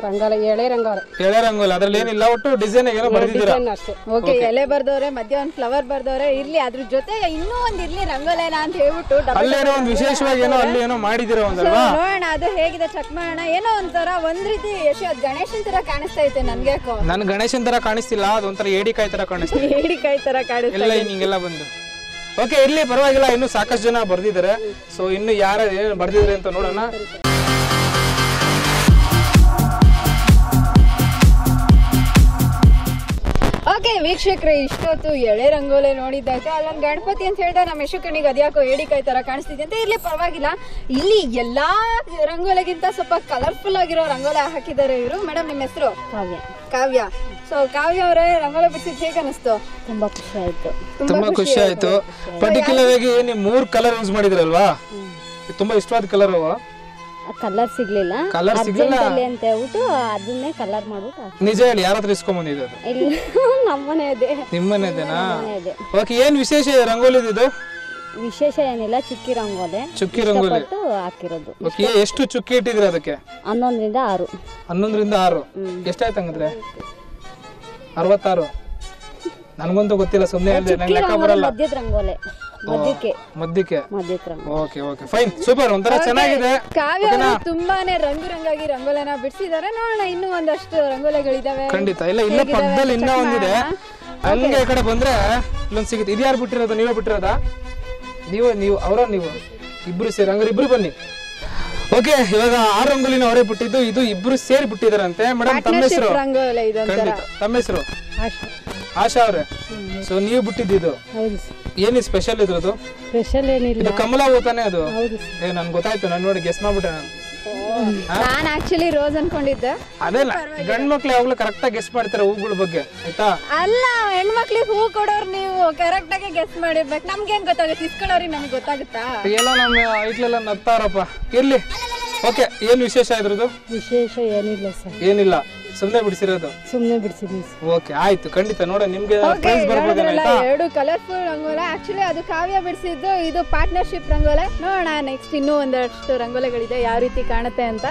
ರಂಗಾಲ ಎಳೆ ರಂಗೋಲೆ. ಎಳೆ ರಂಗೋಲಿ ಅದ್ರಲ್ಲಿ ಏನಿಲ್ಲ ಒಟ್ಟು ಡಿಸೈನ್ ಏನೋ ಬರ್ದಿದ್ದೀರಾ? ಡಿಸೈನ್ ಅಷ್ಟೇ. ಓಕೆ ಎಲೆ ಬರ್ದವ್ರೆ ಮಧ್ಯ ಒಂದ್ ಫ್ಲವರ್ ಬರ್ದವ್ರೆ ಇರ್ಲಿ ಅದ್ರ ಜೊತೆ ಇನ್ನೂ ಒಂದ್ ಇರ್ಲಿ ರಂಗೋಲಿನ ಅಂತ ಹೇಳ್ಬಿಟ್ಟು ಅಲ್ಲೇನೋ ಒಂದು ವಿಶೇಷವಾಗಿ ಏನೋ ಅಲ್ಲಿ ಏನೋ ಮಾಡಿದಿರ ಒಂದಲ್ವಾ ನೋಡೋಣ ಅದು ಹೇಗಿದೆ ಚೆಕ್ ಮಾಡೋಣ. ಏನೋ ಒಂಥರ ಒಂದ್ ರೀತಿ ಯಶ್ ಅದ್ ಗಣೇಶನ್ ತರ ಕಾಣಿಸ್ತಾ ಐತೆ ನನ್ಗೆ ಯಾಕೋ ನನ್ ಗಣೇಶನ್ ತರ ಕಾಣಿಸ್ತಿಲ್ಲ ಅದೊಂಥರ ಏಡಿಕಾಯಿ ತರ ಕಾಣಿಸ್ತಿದೆ. ಏಡಿಕಾಯಿ ತರ ಕಾಣಿಸ್ತಾ ಎಲ್ಲ ಹಿಂಗೆಲ್ಲ ಬಂದು. ಓಕೆ ಇರ್ಲಿ ಪರವಾಗಿಲ್ಲ ಇನ್ನು ಸಾಕಷ್ಟು ಜನ ಬರ್ದಿದ್ದಾರೆ. ಸೊ ಇನ್ನು ಯಾರು ಏನು ಬರ್ದಿದ್ದಾರೆ ಅಂತ ನೋಡೋಣ. ಓಕೆ ವೀಕ್ಷಕರೇ ಇಷ್ಟೊತ್ತು ಎಳೆ ರಂಗೋಲೆ ನೋಡಿದ್ದಾಯ್ತು ಅಲ್ಲೊಂದು ಗಣಪತಿ ಅಂತ ಹೇಳ್ದ ನಮ್ಮ ಯಶು ಕಣ್ಣಿಗೆ ಅದ್ಯಾಕೋ ಏಡಿಕಾಯಿ ತರ ಕಾಣಿಸ್ತಿದೆ ಅಂತ. ಇರ್ಲಿ ಪರವಾಗಿಲ್ಲ. ಇಲ್ಲಿ ಎಲ್ಲಾ ರಂಗೋಲೆಗಿಂತ ಸ್ವಲ್ಪ ಕಲರ್ಫುಲ್ ಆಗಿರೋ ರಂಗೋಲೆ ಹಾಕಿದ್ದಾರೆ ಇವರು. ಮೇಡಮ್ ನಿಮ್ಮ ಹೆಸರು? ಕಾವ್ಯ. ಕಾವ್ಯ. ಸೊ ಕಾವ್ಯ ಅವರೇ ರಂಗೋಲಿ ಬಿಡಿಸಿದ್ ಹೇಗೆ ಅನಿಸ್ತು ತುಂಬಾ ಖುಷಿ ಆಯ್ತು. ತುಂಬಾ ಖುಷಿ ಆಯ್ತು. ಪರ್ಟಿಕ್ಯುಲರ್ ಆಗಿ ನೀವು ಮೂರ್ ಕಲರ್ ಯೂಸ್ ಮಾಡಿದ್ರಲ್ವಾ? ತುಂಬಾ ಇಷ್ಟವಾದ ಕಲರ್ ಕಲರ್ ಸಿಗ್ಲಿಲ್ಲ. ಕಲರ್ ಸಿಗ್ಲಿಲ್ಲ? ಅಂತ ಹೇಳ್ಬಿಟ್ಟು ಅದನ್ನೇ ಕಲರ್ ಮಾಡ್ಬಿಟ್ಟು ಹಾಕ್ದೆ. ನಿಜ ಹೇಳಿ ಯಾರ ಹತ್ರ ಇಸ್ಕೊಂಡ್ ಬಂದಿದ್ದು ಅದು? ಇಲ್ಲ ನಮ್ಮನೆ ಇದೆ. ನಿಮ್ಮನೆ ನಮ್ಮನೆ ಇದೆ. ಓಕೆ ಏನ್ ವಿಶೇಷ ಇದೆ ರಂಗೋಲಿ ಇದು ವಿಶೇಷ ಏನಿಲ್ಲ ಚುಕ್ಕಿ ರಂಗೋಲೆ. ಚುಕ್ಕಿ ರಂಗೋಲಿ. ಇಷ್ಟಪಟ್ಟು ಹಾಕಿರೋದು. ಓಕೆ ಎಷ್ಟು ಚುಕ್ಕಿ ಇಟ್ಟಿದ್ರಿ ಅದಕ್ಕೆ? ಹನ್ನೊಂದರಿಂದ ಆರು. ಹನ್ನೊಂದರಿಂದ ಆರು. ಎಷ್ಟಾಯ್ತು ಹಂಗಂದ್ರೆ? ಅರವತ್ತಾರು. ನನ್ಗಂತೂ ಗೊತ್ತಿಲ್ಲ ಸುಮ್ಮನೆ ಹೇಳಿದೆ ನಂಗೆ ಲೆಕ್ಕ ಬರಲ್ಲ. ಮಧ್ಯದ ರಂಗೋಲೆ ಮಧ್ಯದ rangoli okay okay fine super ಒಂಥರ ಚೆನ್ನಾಗಿದೆ. ಕಾವ್ಯ ಅವರು ತುಂಬಾನೇ ರಂಗು ರಂಗಾಗಿ ರಂಗೋಲಿನ ಬಿಡಿಸಿದ್ದಾರೆ. ನೋಡೋಣ ಇನ್ನೂ ಒಂದಷ್ಟು ರಂಗೋಲೆಗಳಿದಾವೆ. ಖಂಡಿತ ಇಲ್ಲ ಇಲ್ಲ ಪಕ್ಕದಲ್ಲಿ ಇನ್ನೂ ಒಂದಿದೆ. ಹಂಗೆ ಈ ಕಡೆ ಬಂದ್ರೆ ಇಲ್ಲೊಂದು ಸಿಗುತ್ತೆ. ಇದು ಯಾರು ಬಿಟ್ಟಿರೋದು? ನೀವೇ ಬಿಟ್ಟಿರೋದಾ? ನೀವು ನೀವು ಅವರ ನೀವು ಇಬ್ರು ಸೇರಿ ಹಂಗಾರೆ ಇಬ್ರು ಬನ್ನಿ. ಓಕೆ ಇವಾಗ ಆ ರಂಗೋಲಿನ ಅವರೇ ಬಿಟ್ಟಿದ್ದು. ಇದು ಇಬ್ರು ಸೇರಿ ಬಿಟ್ಟಿದಾರಂತೆ ಮೇಡಮ್ ತಮ್ಮ ಹೆಸರು? ತಮ್ಮ ಹೆಸರು? ಆಶಾ ಅವ್ರೆ ಸೊ ನೀವು ಬಿಟ್ಟಿದ್ದು ಹೌದು ಏನಿ ಸ್ಪೆಷಲ್ ಇದ್ರದ್ದು? ಸ್ಪೆಷಲ್ ಏನಿಲ್ಲ. ಇದು ಕಮಲ ಹೂ ಹೌದು ಅದು ಏ ನನ್ ಗೊತ್ತಾಯ್ತು ನಾನು ನೋಡಿ ಗೆಸ್ ಮಾಡ್ಬಿಟ್ಟೆ ನಾನು. ನಾನ್ ಆಕ್ಚುಲಿ ರೋಸ್ ಅನ್ಕೊಂಡಿದ್ದೆ. ಅದೇಲ್ಲ ಗಂಡ್ ಮಕ್ಳು ಯಾವಾಗ್ಲೂ ಕರೆಕ್ಟ್ ಆಗಿ ಗೆಸ್ ಮಾಡ್ತಾರೆ ಹೂಗಳ ಬಗ್ಗೆ ಆಯ್ತಾ? ಅಲ್ಲ ಹೆಣ್ಮಕ್ಳಿಗೆ ಹೂ ಕೊಡೋರು ನೀವು ಕರೆಕ್ಟ್ ಆಗಿ ಗೆಸ್ ಮಾಡಿರ್ಬೇಕು. ನಮ್ಗೆ ಏನ್ ಗೊತ್ತಾಗುತ್ತೆ? ಇಸ್ಕೊಳ್ಳೋರಿಗೆ ನಮ್ಗೆ ಗೊತ್ತಾಗುತ್ತಾ? ಎಲ್ಲ ನಮ್ಮ ಐಟ್ಲೆಲ್ಲ ನಗ್ತಾರಪ್ಪ. ಇರ್ಲಿ. ಓಕೆ ಏನ್ ವಿಶೇಷ ಇದ್ರದ್ದು? ವಿಶೇಷ ಏನಿಲ್ಲ ಸರ್. ಏನಿಲ್ಲ. ಸುಮ್ನೆ ಬಿಡಿಸಿರೋದು? ಸುಮ್ಮನೆ ಬಿಡಿಸಿದ್ವಿ ಓಕೆ ಆಯ್ತು ಖಂಡಿತ ನೋಡ ನಿಮ್ಗೆ ಪ್ರೈಸ್ ಬರ್ಬೋದೇನ ಹೇಳಿದ್ರಲ್ಲ, ಆಯ್ತಾ ಎರಡು ಕಲರ್ಫುಲ್ ರಂಗೋಲೆ. ಆಕ್ಚುಲಿ ಅದು ಕಾವ್ಯ ಬಿಡಿಸಿದ್ದು ಇದು ಪಾರ್ಟ್ನರ್ಶಿಪ್ ರಂಗೋಲೆ. ನೋಡೋಣ ನೆಕ್ಸ್ಟ್ ಇನ್ನೂ ಒಂದಷ್ಟು ರಂಗೋಲೆಗಳಿದೆ ಯಾವ ರೀತಿ ಕಾಣುತ್ತೆ ಅಂತ.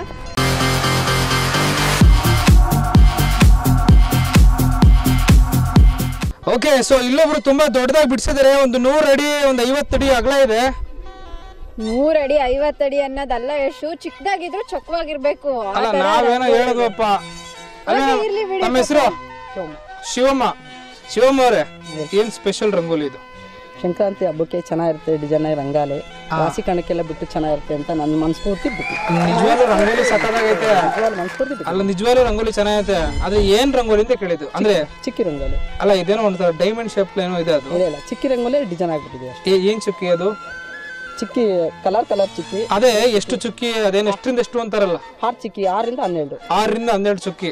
ಓಕೆ ಸೊ ಇಲ್ಲೊಬ್ರು ತುಂಬಾ ದೊಡ್ಡದಾಗಿ ಬಿಡಿಸಿದ್ರೆ ಒಂದು ನೂರು ಅಡಿ ಒಂದು ಐವತ್ತು ಅಡಿ ಅಗಲ ಇದೆ. ನೂರ್ ಅಡಿ ಐವತ್ ಅಡಿ ಅನ್ನೋದಲ್ಲ ಎಷ್ಟು ಚಿಕ್ಕದಾಗಿದ್ರು ಚೊಕ್ಕವಾಗಿರ್ಬೇಕು. ಅಲ್ಲ ನಾವೇನೋ ಹೇಳದ್ವಪ್ಪ ಅಲ್ಲ Okay, ಬಿಡಿ ನಮ್ಮ ಹೆಸರು ಶಿವಮ್ಮ. ಶಿವಮ್ಮ. ಅವರೇ ಏನ್ ಸ್ಪೆಷಲ್ ರಂಗೋಲಿ ಇದು? ಸಂಕ್ರಾಂತಿ ಹಬ್ಬಕ್ಕೆ ಚೆನ್ನಾಗಿರುತ್ತೆ ಡಿಸೈನ್ ರಂಗಾಲೆ. ರಾಶಿ ಕಣಕ್ಕೆಲ್ಲ ಬಿಟ್ಟು ಚೆನ್ನಾಗಿರುತ್ತೆ ಅಂತ ನನ್ನ ಮನಸ್ಫೂರ್ತಿ ಬಿಟ್ಟು. ನಿಜವಾಗ್ಲೂ ರಂಗೋಲಿ ಸಕ್ಕತ್ತಾಗೈತೆ ಮನಸ್ಫೂರ್ತಿ ಬಿಟ್ಟು. ಅಲ್ಲ ನಿಜವಾಗ್ಲೂ ರಂಗೋಲಿ ಚೆನ್ನಾಗೈತೆ. ಆದ್ರೆ ಏನ್ ರಂಗೋಲಿ ಅಂತ ಕೇಳಿದ್ದು? ಅಂದ್ರೆ ಚಿಕ್ಕಿ ರಂಗೋಲಿ. ಅಲ್ಲ ಇದೇನೋ ಒಂಥರ ಡೈಮಂಡ್ ಶೇಪ್ ಏನೋ ಇದೆ ಅದು. ಇಲ್ಲ ಇಲ್ಲ ಚಿಕ್ಕಿ ರಂಗೋಲಿ ಡಿಸೈನ್ ಆಗ್ಬಿಟ್ಟಿದೆ ಅಷ್ಟೇ. ಏನ್ ಚಿಕ್ಕಿ ಅದು? ಚಿಕ್ಕಿ ಕಲರ್ ಕಲರ್ ಚಿಕ್ಕಿ. ಅದೇ ಎಷ್ಟು ಚುಕ್ಕಿ ಅದೇನು ಎಷ್ಟರಿಂದ ಎಷ್ಟು ಅಂತಾರಲ್ಲ? ಆರು ಚಿಕ್ಕಿ ಆರರಿಂದ ಹನ್ನೆರಡು. ಆರರಿಂದ ಹನ್ನೆರಡು ಚುಕ್ಕಿ.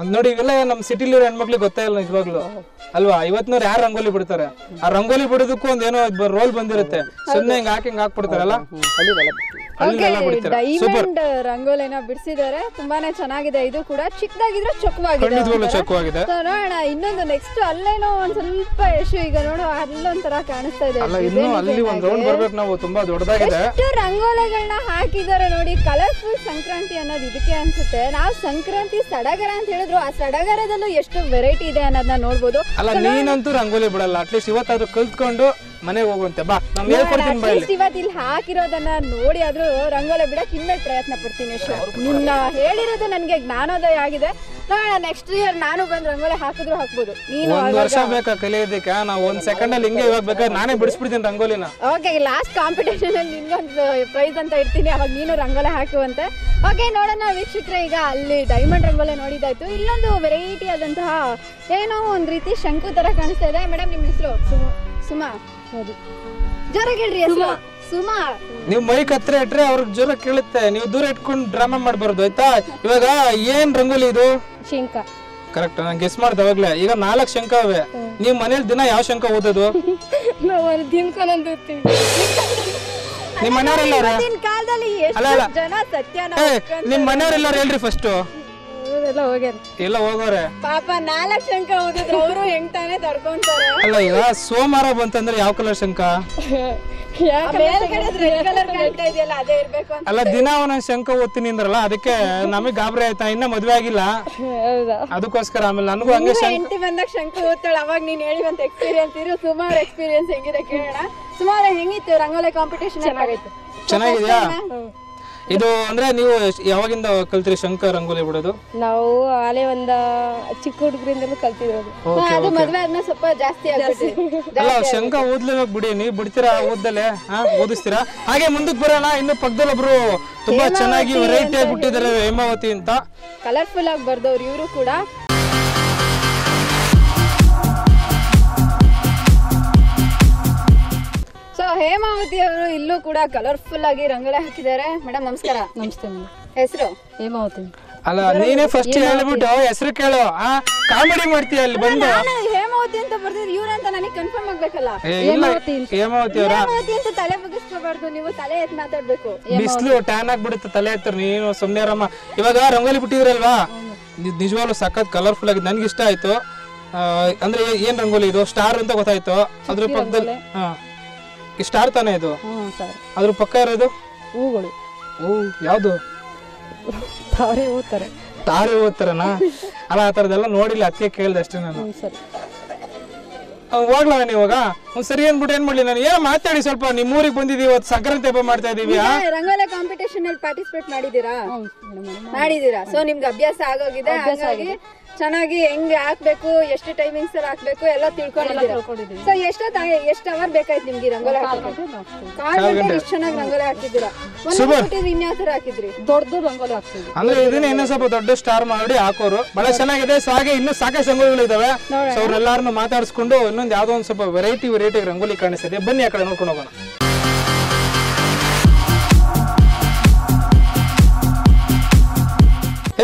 ಒಂದ್ ನೋಡಿ ಇವೆಲ್ಲ ನಮ್ಮ ಸಿಟಿಲಿರೋ ಹೆಣ್ಮಕ್ಳಿಗೆ ಗೊತ್ತೇ ಇಲ್ಲ ನಿಜವಾಗ್ಲು ಅಲ್ವಾ? ಇವತ್ತಿನವ್ರು ಯಾರು ರಂಗೋಲಿ ಬಿಡ್ತಾರೆ? ಆ ರಂಗೋಲಿ ಬಿಡೋದಕ್ಕೂ ಒಂದೇನೋ ರೋಲ್ ಬಂದಿರುತ್ತೆ. ಸುಮ್ಮನೆ ಹಿಂಗ್ ಹಾಕಿ ಹಿಂಗ್ ಹಾಕ್ಬಿಡ್ತಾರಲ್ಲ ಬಿಡ್ತಾರೆ? ಸೂಪರ್ ಡೈಮಂಡ್ ರಂಗೋಲಿನ ಬಿಡಿಸಿದ್ದಾರೆ. ತುಂಬಾನೇ ಚೆನ್ನಾಗಿದೆ. ಇದು ಕೂಡ ಚಿಕ್ಕದಾಗಿದ್ರೆ ಚೊಕ್ಕವಾಗಿದೆ ಖಂಡಿತವಾಗ್ಲೂ ಚೊಕ್ಕವಾಗಿದೆ. So, ನೋಡೋಣ ಇನ್ನೊಂದು ನೆಕ್ಸ್ಟ್ ಅಲ್ಲೇನೋ ಒಂದ್ ಸ್ವಲ್ಪ ಯಶು ಈಗ ನೋಡು ಅಲ್ಲೊಂಥರ ಕಾಣಿಸ್ತಾ ಇದೆ. ಅಲ್ಲ ಇನ್ನು ಅಲ್ಲಿ ಒಂದ್ ರೌಂಡ್ ಬರ್ಬೇಕು ನಾವು ತುಂಬಾ ದೊಡ್ಡದಾಗಿದೆ. ಎಷ್ಟು ರಂಗೋಲಿಗಳನ್ನ ಹಾಕಿದ್ದಾರೆ ನೋಡಿ ಕಲರ್ಫುಲ್ ಸಂಕ್ರಾಂತಿ ಅನ್ನೋದು ಇದಕ್ಕೆ ಅನ್ಸುತ್ತೆ. ನಾವು ಸಂಕ್ರಾಂತಿ ಸಡಗರ ಅಂತ ಹೇಳಿದ್ರು ಆ ಸಡಗರದಲ್ಲೂ ಎಷ್ಟು ವೆರೈಟಿ ಇದೆ ಅನ್ನೋದನ್ನ ನೋಡ್ಬೋದು. ಅಲ್ಲ ನೀನಂತೂ ರಂಗೋಲಿ ಬಿಡಲ್ಲ. ಅಟ್ಲೀಸ್ಟ್ ಇವತ್ತಾದ್ರೂ ಕಲ್ತ್ಕೊಂಡು ಮನೆಗೆ ಹೋಗುವಂತೆ. ಬಾ ನಾನು ಹೇಳ್ಕೊಡ್ತೀನಿ ಬಾ ಇಲ್ಲಿ. ಇವತ್ತು ಇಲ್ಲಿ ಹಾಕಿರೋದನ್ನ ನೋಡಿ ಆದ್ರೂ ರಂಗೋಲೆ ಬಿಡಕ್ ಇನ್ನೇ ಪ್ರಯತ್ನ ಪಡ್ತೀನಿ ನಿನ್ನ ಹೇಳಿರೋದು ನನಗೆ ಜ್ಞಾನೋದಯ ಆಗಿದೆ. ನೋಡೋಣ ನೆಕ್ಸ್ಟ್ ಇಯರ್ ನಾನು ಬಂದು ರಂಗೋಲೆ ಹಾಕಿದ್ರು ಹಾಕ್ಬೋದು. ನೀನು ಒಂದ್ ವರ್ಷ ಬೇಕಾ ಕಲಿಯೋದಕ್ಕೆ? ನಾವು ಒಂದ್ ಸೆಕೆಂಡ್ ಅಲ್ಲಿ ಹಿಂಗೆ ಇವಾಗ ಬೇಕಾದ್ರೆ ನಾನೇ ಬಿಡಿಸ್ಬಿಡ್ತೀನಿ ರಂಗೋಲಿನ. ಓಕೆ ಲಾಸ್ಟ್ ಕಾಂಪಿಟೇಷನ್ ಅಲ್ಲಿ ನಿನ್ಗೊಂದು ಪ್ರೈಸ್ ಅಂತ ಇರ್ತೀನಿ ಅವಾಗ ನೀನು ರಂಗೋಲೆ ಹಾಕುವಂತೆ. ಓಕೆ ನೋಡೋಣ ವೀಕ್ಷಕರೇ ಈಗ ಅಲ್ಲಿ ಡೈಮಂಡ್ ರಂಗೋಲೆ ನೋಡಿದಾಯ್ತು ಇಲ್ಲೊಂದು ವೆರೈಟಿ ಆದಂತಹ ಏನೋ ಒಂದ್ ರೀತಿ ಶಂಕು ತರ ಕಾಣಿಸ್ತಾ ಇದೆ. ಮೇಡಮ್ ನಿಮ್ಮ ಹೆಸರು? ಸುಮಾ. ಹೌದು. ಹೆಸರು. ಸುಮಾ. ನೀವು ಮೈಕ್ ಹತ್ರ ಇಟ್ರೆ ಅವ್ರ ಜ್ವರ ಕೇಳುತ್ತೆ. ನೀವು ದೂರ ಇಟ್ಕೊಂಡು ಡ್ರಾಮಾ ಮಾಡ್ಬಾರ್ದು ಆಯ್ತಾ? ಇವಾಗ ಏನ್ ರಂಗೋಲಿ ಇದು? ಶಂಕ ಕರೆಕ್ಟ್ ನಾನು ಗೆಸ್ ಮಾಡ್ದೆ ಅವಾಗ್ಲೇ. ಈಗ ನಾಲ್ಕು ಶಂಕ ಅವೆ ನೀವು ಮನೇಲಿ ದಿನ ಯಾವ ಶಂಕ ಓದೋದು? ನಾವು ಅಲ್ಲಿ ನಿಮ್ಮ ಮನೆಯವರೆಲ್ಲಾರ? ಇವತ್ತಿನ ಕಾಲದಲ್ಲಿ ಅಲ್ಲ, ಎಷ್ಟು ಅಲ್ಲ. ಜನ ಸತ್ಯನ. ನಿಮ್ ಮನೆಯವರೆಲ್ಲಾರು ಹೇಳ್ರಿ ಫಸ್ಟ್ ಎಲ್ಲ ಹೋಗ್ಯಾರ ಎಲ್ಲ ಹೋಗೋರೆ. ಪಾಪ ನಾಲ್ಕು ಶಂಕ ಓದಿದ್ರು ಅವರು ಹೆಂಗ್ ತಾನೇ ತಡ್ಕೊಂತಾರೆ ಅಲ್ಲ ಈಗ ಸೋಮವಾರ ಬಂತಂದ್ರೆ ಯಾವ ಕಲರ್ ಶಂಕ ಅಲ್ಲ ದಿನ ಒಂದೊಂದ್ ಶಂಕ ಓದ್ತೀನಿ ಅಂದ್ರಲ್ಲ ಅದಕ್ಕೆ ನಮಗ್ ಗಾಬರಿ ಆಯ್ತಾ? ಇನ್ನ ಮದ್ವೆ ಆಗಿಲ್ಲ. ಹೌದಾ? ಅದಕ್ಕೋಸ್ಕರ ಆಮೇಲೆ ನನಗೂ ಹಂಗೆ ಶಂಕ ಎಂಟಿ ಬಂದಾಗ ಶಂಕ ಓದ್ತಾಳೆ ಅವಾಗ ನೀನ್ ಹೇಳಿವಂತ ಎಕ್ಸ್ಪೀರಿಯನ್ಸ್ ಇರು. ಸುಮಾರು ಎಕ್ಸ್ಪೀರಿಯನ್ಸ್ ಹೆಂಗಿದೆ ಕೇಳೋಣ. ಸುಮಾರು ಹೆಂಗಿತ್ತು ರಂಗೋಲಿ ಕಾಂಪಿಟೇಷನ್ ಚೆನ್ನಾಗಿತ್ತು. ಚೆನ್ನಾಗಿದ್ಯಾ? ಇದು ಅಂದ್ರೆ ನೀವು ಎಷ್ಟ್- ಯಾವಾಗಿಂದ ಕಲ್ತ್ರಿ ಶಂಕರ್ ರಂಗೋಲಿ ಬಿಡೋದು? ನಾವು ಆಲೆ ಒಂದ ಚಿಕ್ಕ ಹುಡುಗರಿಂದಲೂ ಕಲ್ತಿರೋದು. ಅದು ಮದ್ವೆ ಆದ್ಮೇಲೆ ಸ್ವಲ್ಪ ಜಾಸ್ತಿ ಅಲ್ಲ ಶಂಕ ಓದ್ಲೇಬೇಕು ಬಿಡಿ. ನೀವು ಬಿಡ್ತೀರಾ ಓದ್ದಲೆ ಹಾ ಓದಿಸ್ತೀರಾ? ಹಾಗೆ ಮುಂದಕ್ಕೆ ಬರೋಣ. ಇನ್ನು ಪಕ್ಕದಲ್ಲಿ ಒಬ್ರು ತುಂಬಾ ಚೆನ್ನಾಗಿ ವೆರೈಟಿ ಆಗಿ ಬಿಟ್ಟಿದ್ದಾರೆ ಹೇಮಾವತಿ ಅಂತ. ಕಲರ್ಫುಲ್ ಆಗಿ ಬರ್ದವ್ರು ಇವರು ಕೂಡ. ಹೇಮಾವತಿ ಅವರು ಇಲ್ಲೂ ಕೂಡ ಕಲರ್ಫುಲ್ ಆಗಿ ರಂಗೋಲಿ ಹಾಕಿದ್ದಾರೆ. ಮೇಡಮ್ ನಮಸ್ಕಾರ. ನಮಸ್ತೆ ಹೆಸರು? ಹೇಮಾವತಿ. ಅಲ್ಲ ನೀನೇ ಫಸ್ಟ್ ಹೇಳ್ಬಿಟ್ಟು ಹೆಸರು ಕೇಳು. ಆ ಕಾಮಿಡಿ ಮಾಡ್ತೀಯ ಅಲ್ಲಿ ಬಂದು? ಹೇಮಾವತಿ ಅಂತ ಬರ್ದಿದ್ರೆ ಇವ್ರಂತ ನನಗೆ ಕನ್ಫರ್ಮ್ ಆಗ್ಬೇಕಲ್ಲ. ಏ, ಇಲ್ಲ ಹೇಮಾವತಿ ಅವರ? ಹೇಮಾವತಿ ಅಂತ ತಲೆ ಬಗ್ಗಿಸ್ಕೋಬಾರ್ದು ನೀವು ತಲೆ ಎತ್ ಮಾತಾಡ್ಬೇಕು. ಬಿಸಿಲು ಟ್ಯಾನ್ ಆಗ್ಬಿಡುತ್ತೆ ತಲೆ ಹತ್ತಿರ ನೀನು ಸುಮ್ನೆ ರಮ್ಮ ಇವಾಗ ರಂಗೋಲಿ ಬಿಟ್ಟಿದ್ರಲ್ವಾ? ನಿಜ- ನಿಜವಾಗ್ಲೂ ಸಖತ್ ಕಲರ್ಫುಲ್ ಆಗಿ ನನ್ಗೆ ಇಷ್ಟ ಆಯ್ತು. ಆ, ಅಂದ್ರೆ ಏನ್ ರಂಗೋಲಿ ಇದು? ಸ್ಟಾರ್ ಅಂತ ಗೊತ್ತಾಯ್ತು. ಅದ್ರ ಪಕ್ಕದಲ್ಲಿ ಹಾ. ಈ ಸ್ಟಾರ್ ತಾನೇ ಇದು? ಹ್ಞೂ ಸರ್. ಅದ್ರ ಪಕ್ಕ ಇರೋದು ಹೂಗಳು. ಹೂ ಯಾವುದು? ತಾವರೆ ಹೂತಾರೆ ತಾರೆ ಓದ್ತಾರನ? ಅಲ್ಲ ಆ ಥರದ್ದೆಲ್ಲ ನೋಡಿಲ್ಲ ಅದಕ್ಕೆ ಕೇಳಿದೆ ಅಷ್ಟೇ ನಾನು. ಹ್ಞೂ ಸರ್. ಹೋಗ್ಲಾ ನಾನು ಇವಾಗ? ಒಂದ್ ಸರಿ ಅಂದ್ಬಿಟ್ಟು ಏನ್ ಮಾಡ್ಲಿ ನಾನು? ಏನೋ ಮಾತಾಡಿ ಸ್ವಲ್ಪ. ನಿಮ್ ಊರಿಗೆ ಬಂದಿದೀವಿ ಇವತ್ತು ಸಂಕ್ರಾಂತಿ ಹಬ್ಬ ಮಾಡ್ತಾ ಇದೀವಿ? ರಂಗೋಲಿ ಕಾಂಪಿಟೇಷನ್ ಅಲ್ಲಿ ಪಾರ್ಟಿಸಿಪೇಟ್ ಮಾಡಿದೀರಾ ಮಾಡಿದೀರಾ ಸೊ ನಿಮ್ಗೆ ಅಭ್ಯಾಸ ಆಗೋಗಿದೆ ಹಾಗಾಗಿ ಚೆನ್ನಾಗಿ ಹೆಂಗ್ ಹಾಕ್ಬೇಕು ಎಷ್ಟು ಟೈಮಿಂಗ್ಸ್ ಅಲ್ಲಿ ಹಾಕ್ಬೇಕು ಎಲ್ಲ ತಿಳ್ಕೊಂಡಿದ್ದೀರಾ. ಸೊ ಎಷ್ಟೊತ್ತ ಎಷ್ಟು ಅವರ್ ಬೇಕಾಯ್ತು ನಿಮ್ಗೆ ರಂಗೋಲಿ ಹಾಕಕ್ಕೆ ಕಾಲ್ ಗಂಟೆ. ಇಷ್ಟು ಚೆನ್ನಾಗಿ ರಂಗೋಲಿ ಹಾಕಿದ್ದೀರಾ? ಇನ್ಯಾವ ತರ ಹಾಕಿದ್ರಿ? ದೊಡ್ಡದು ರಂಗೋಲಿ ಹಾಕ್ತೀವಿ. ಅಂದ್ರೆ ಇದನ್ನ ಇನ್ನೂ ಸ್ವಲ್ಪ ದೊಡ್ಡ ಸ್ಟಾರ್ ಮಾಡಿ ಹಾಕೋರು. ಬಹಳ ಚೆನ್ನಾಗಿದೆ. ಸೊ ಹಾಗೆ ಇನ್ನೂ ಸಾಕಷ್ಟು ರಂಗೋಲಿಗಳು ಇದಾವೆ ಸೊ ಅವ್ರೆಲ್ಲಾರನ್ನು ಮಾತಾಡಿಸ್ಕೊಂಡು ಇನ್ನೊಂದು ಯಾವುದೋ ಒಂದು ಸ್ವಲ್ಪ ವೆರೈಟಿ ವೆರೈಟಿ ರಂಗೋಲಿ ಕಾಣಿಸ್ತಿದೆ. ಬನ್ನಿ ಆ ಕಡೆ ನೋಡ್ಕೊಂಡು ಹೋಗೋಣ.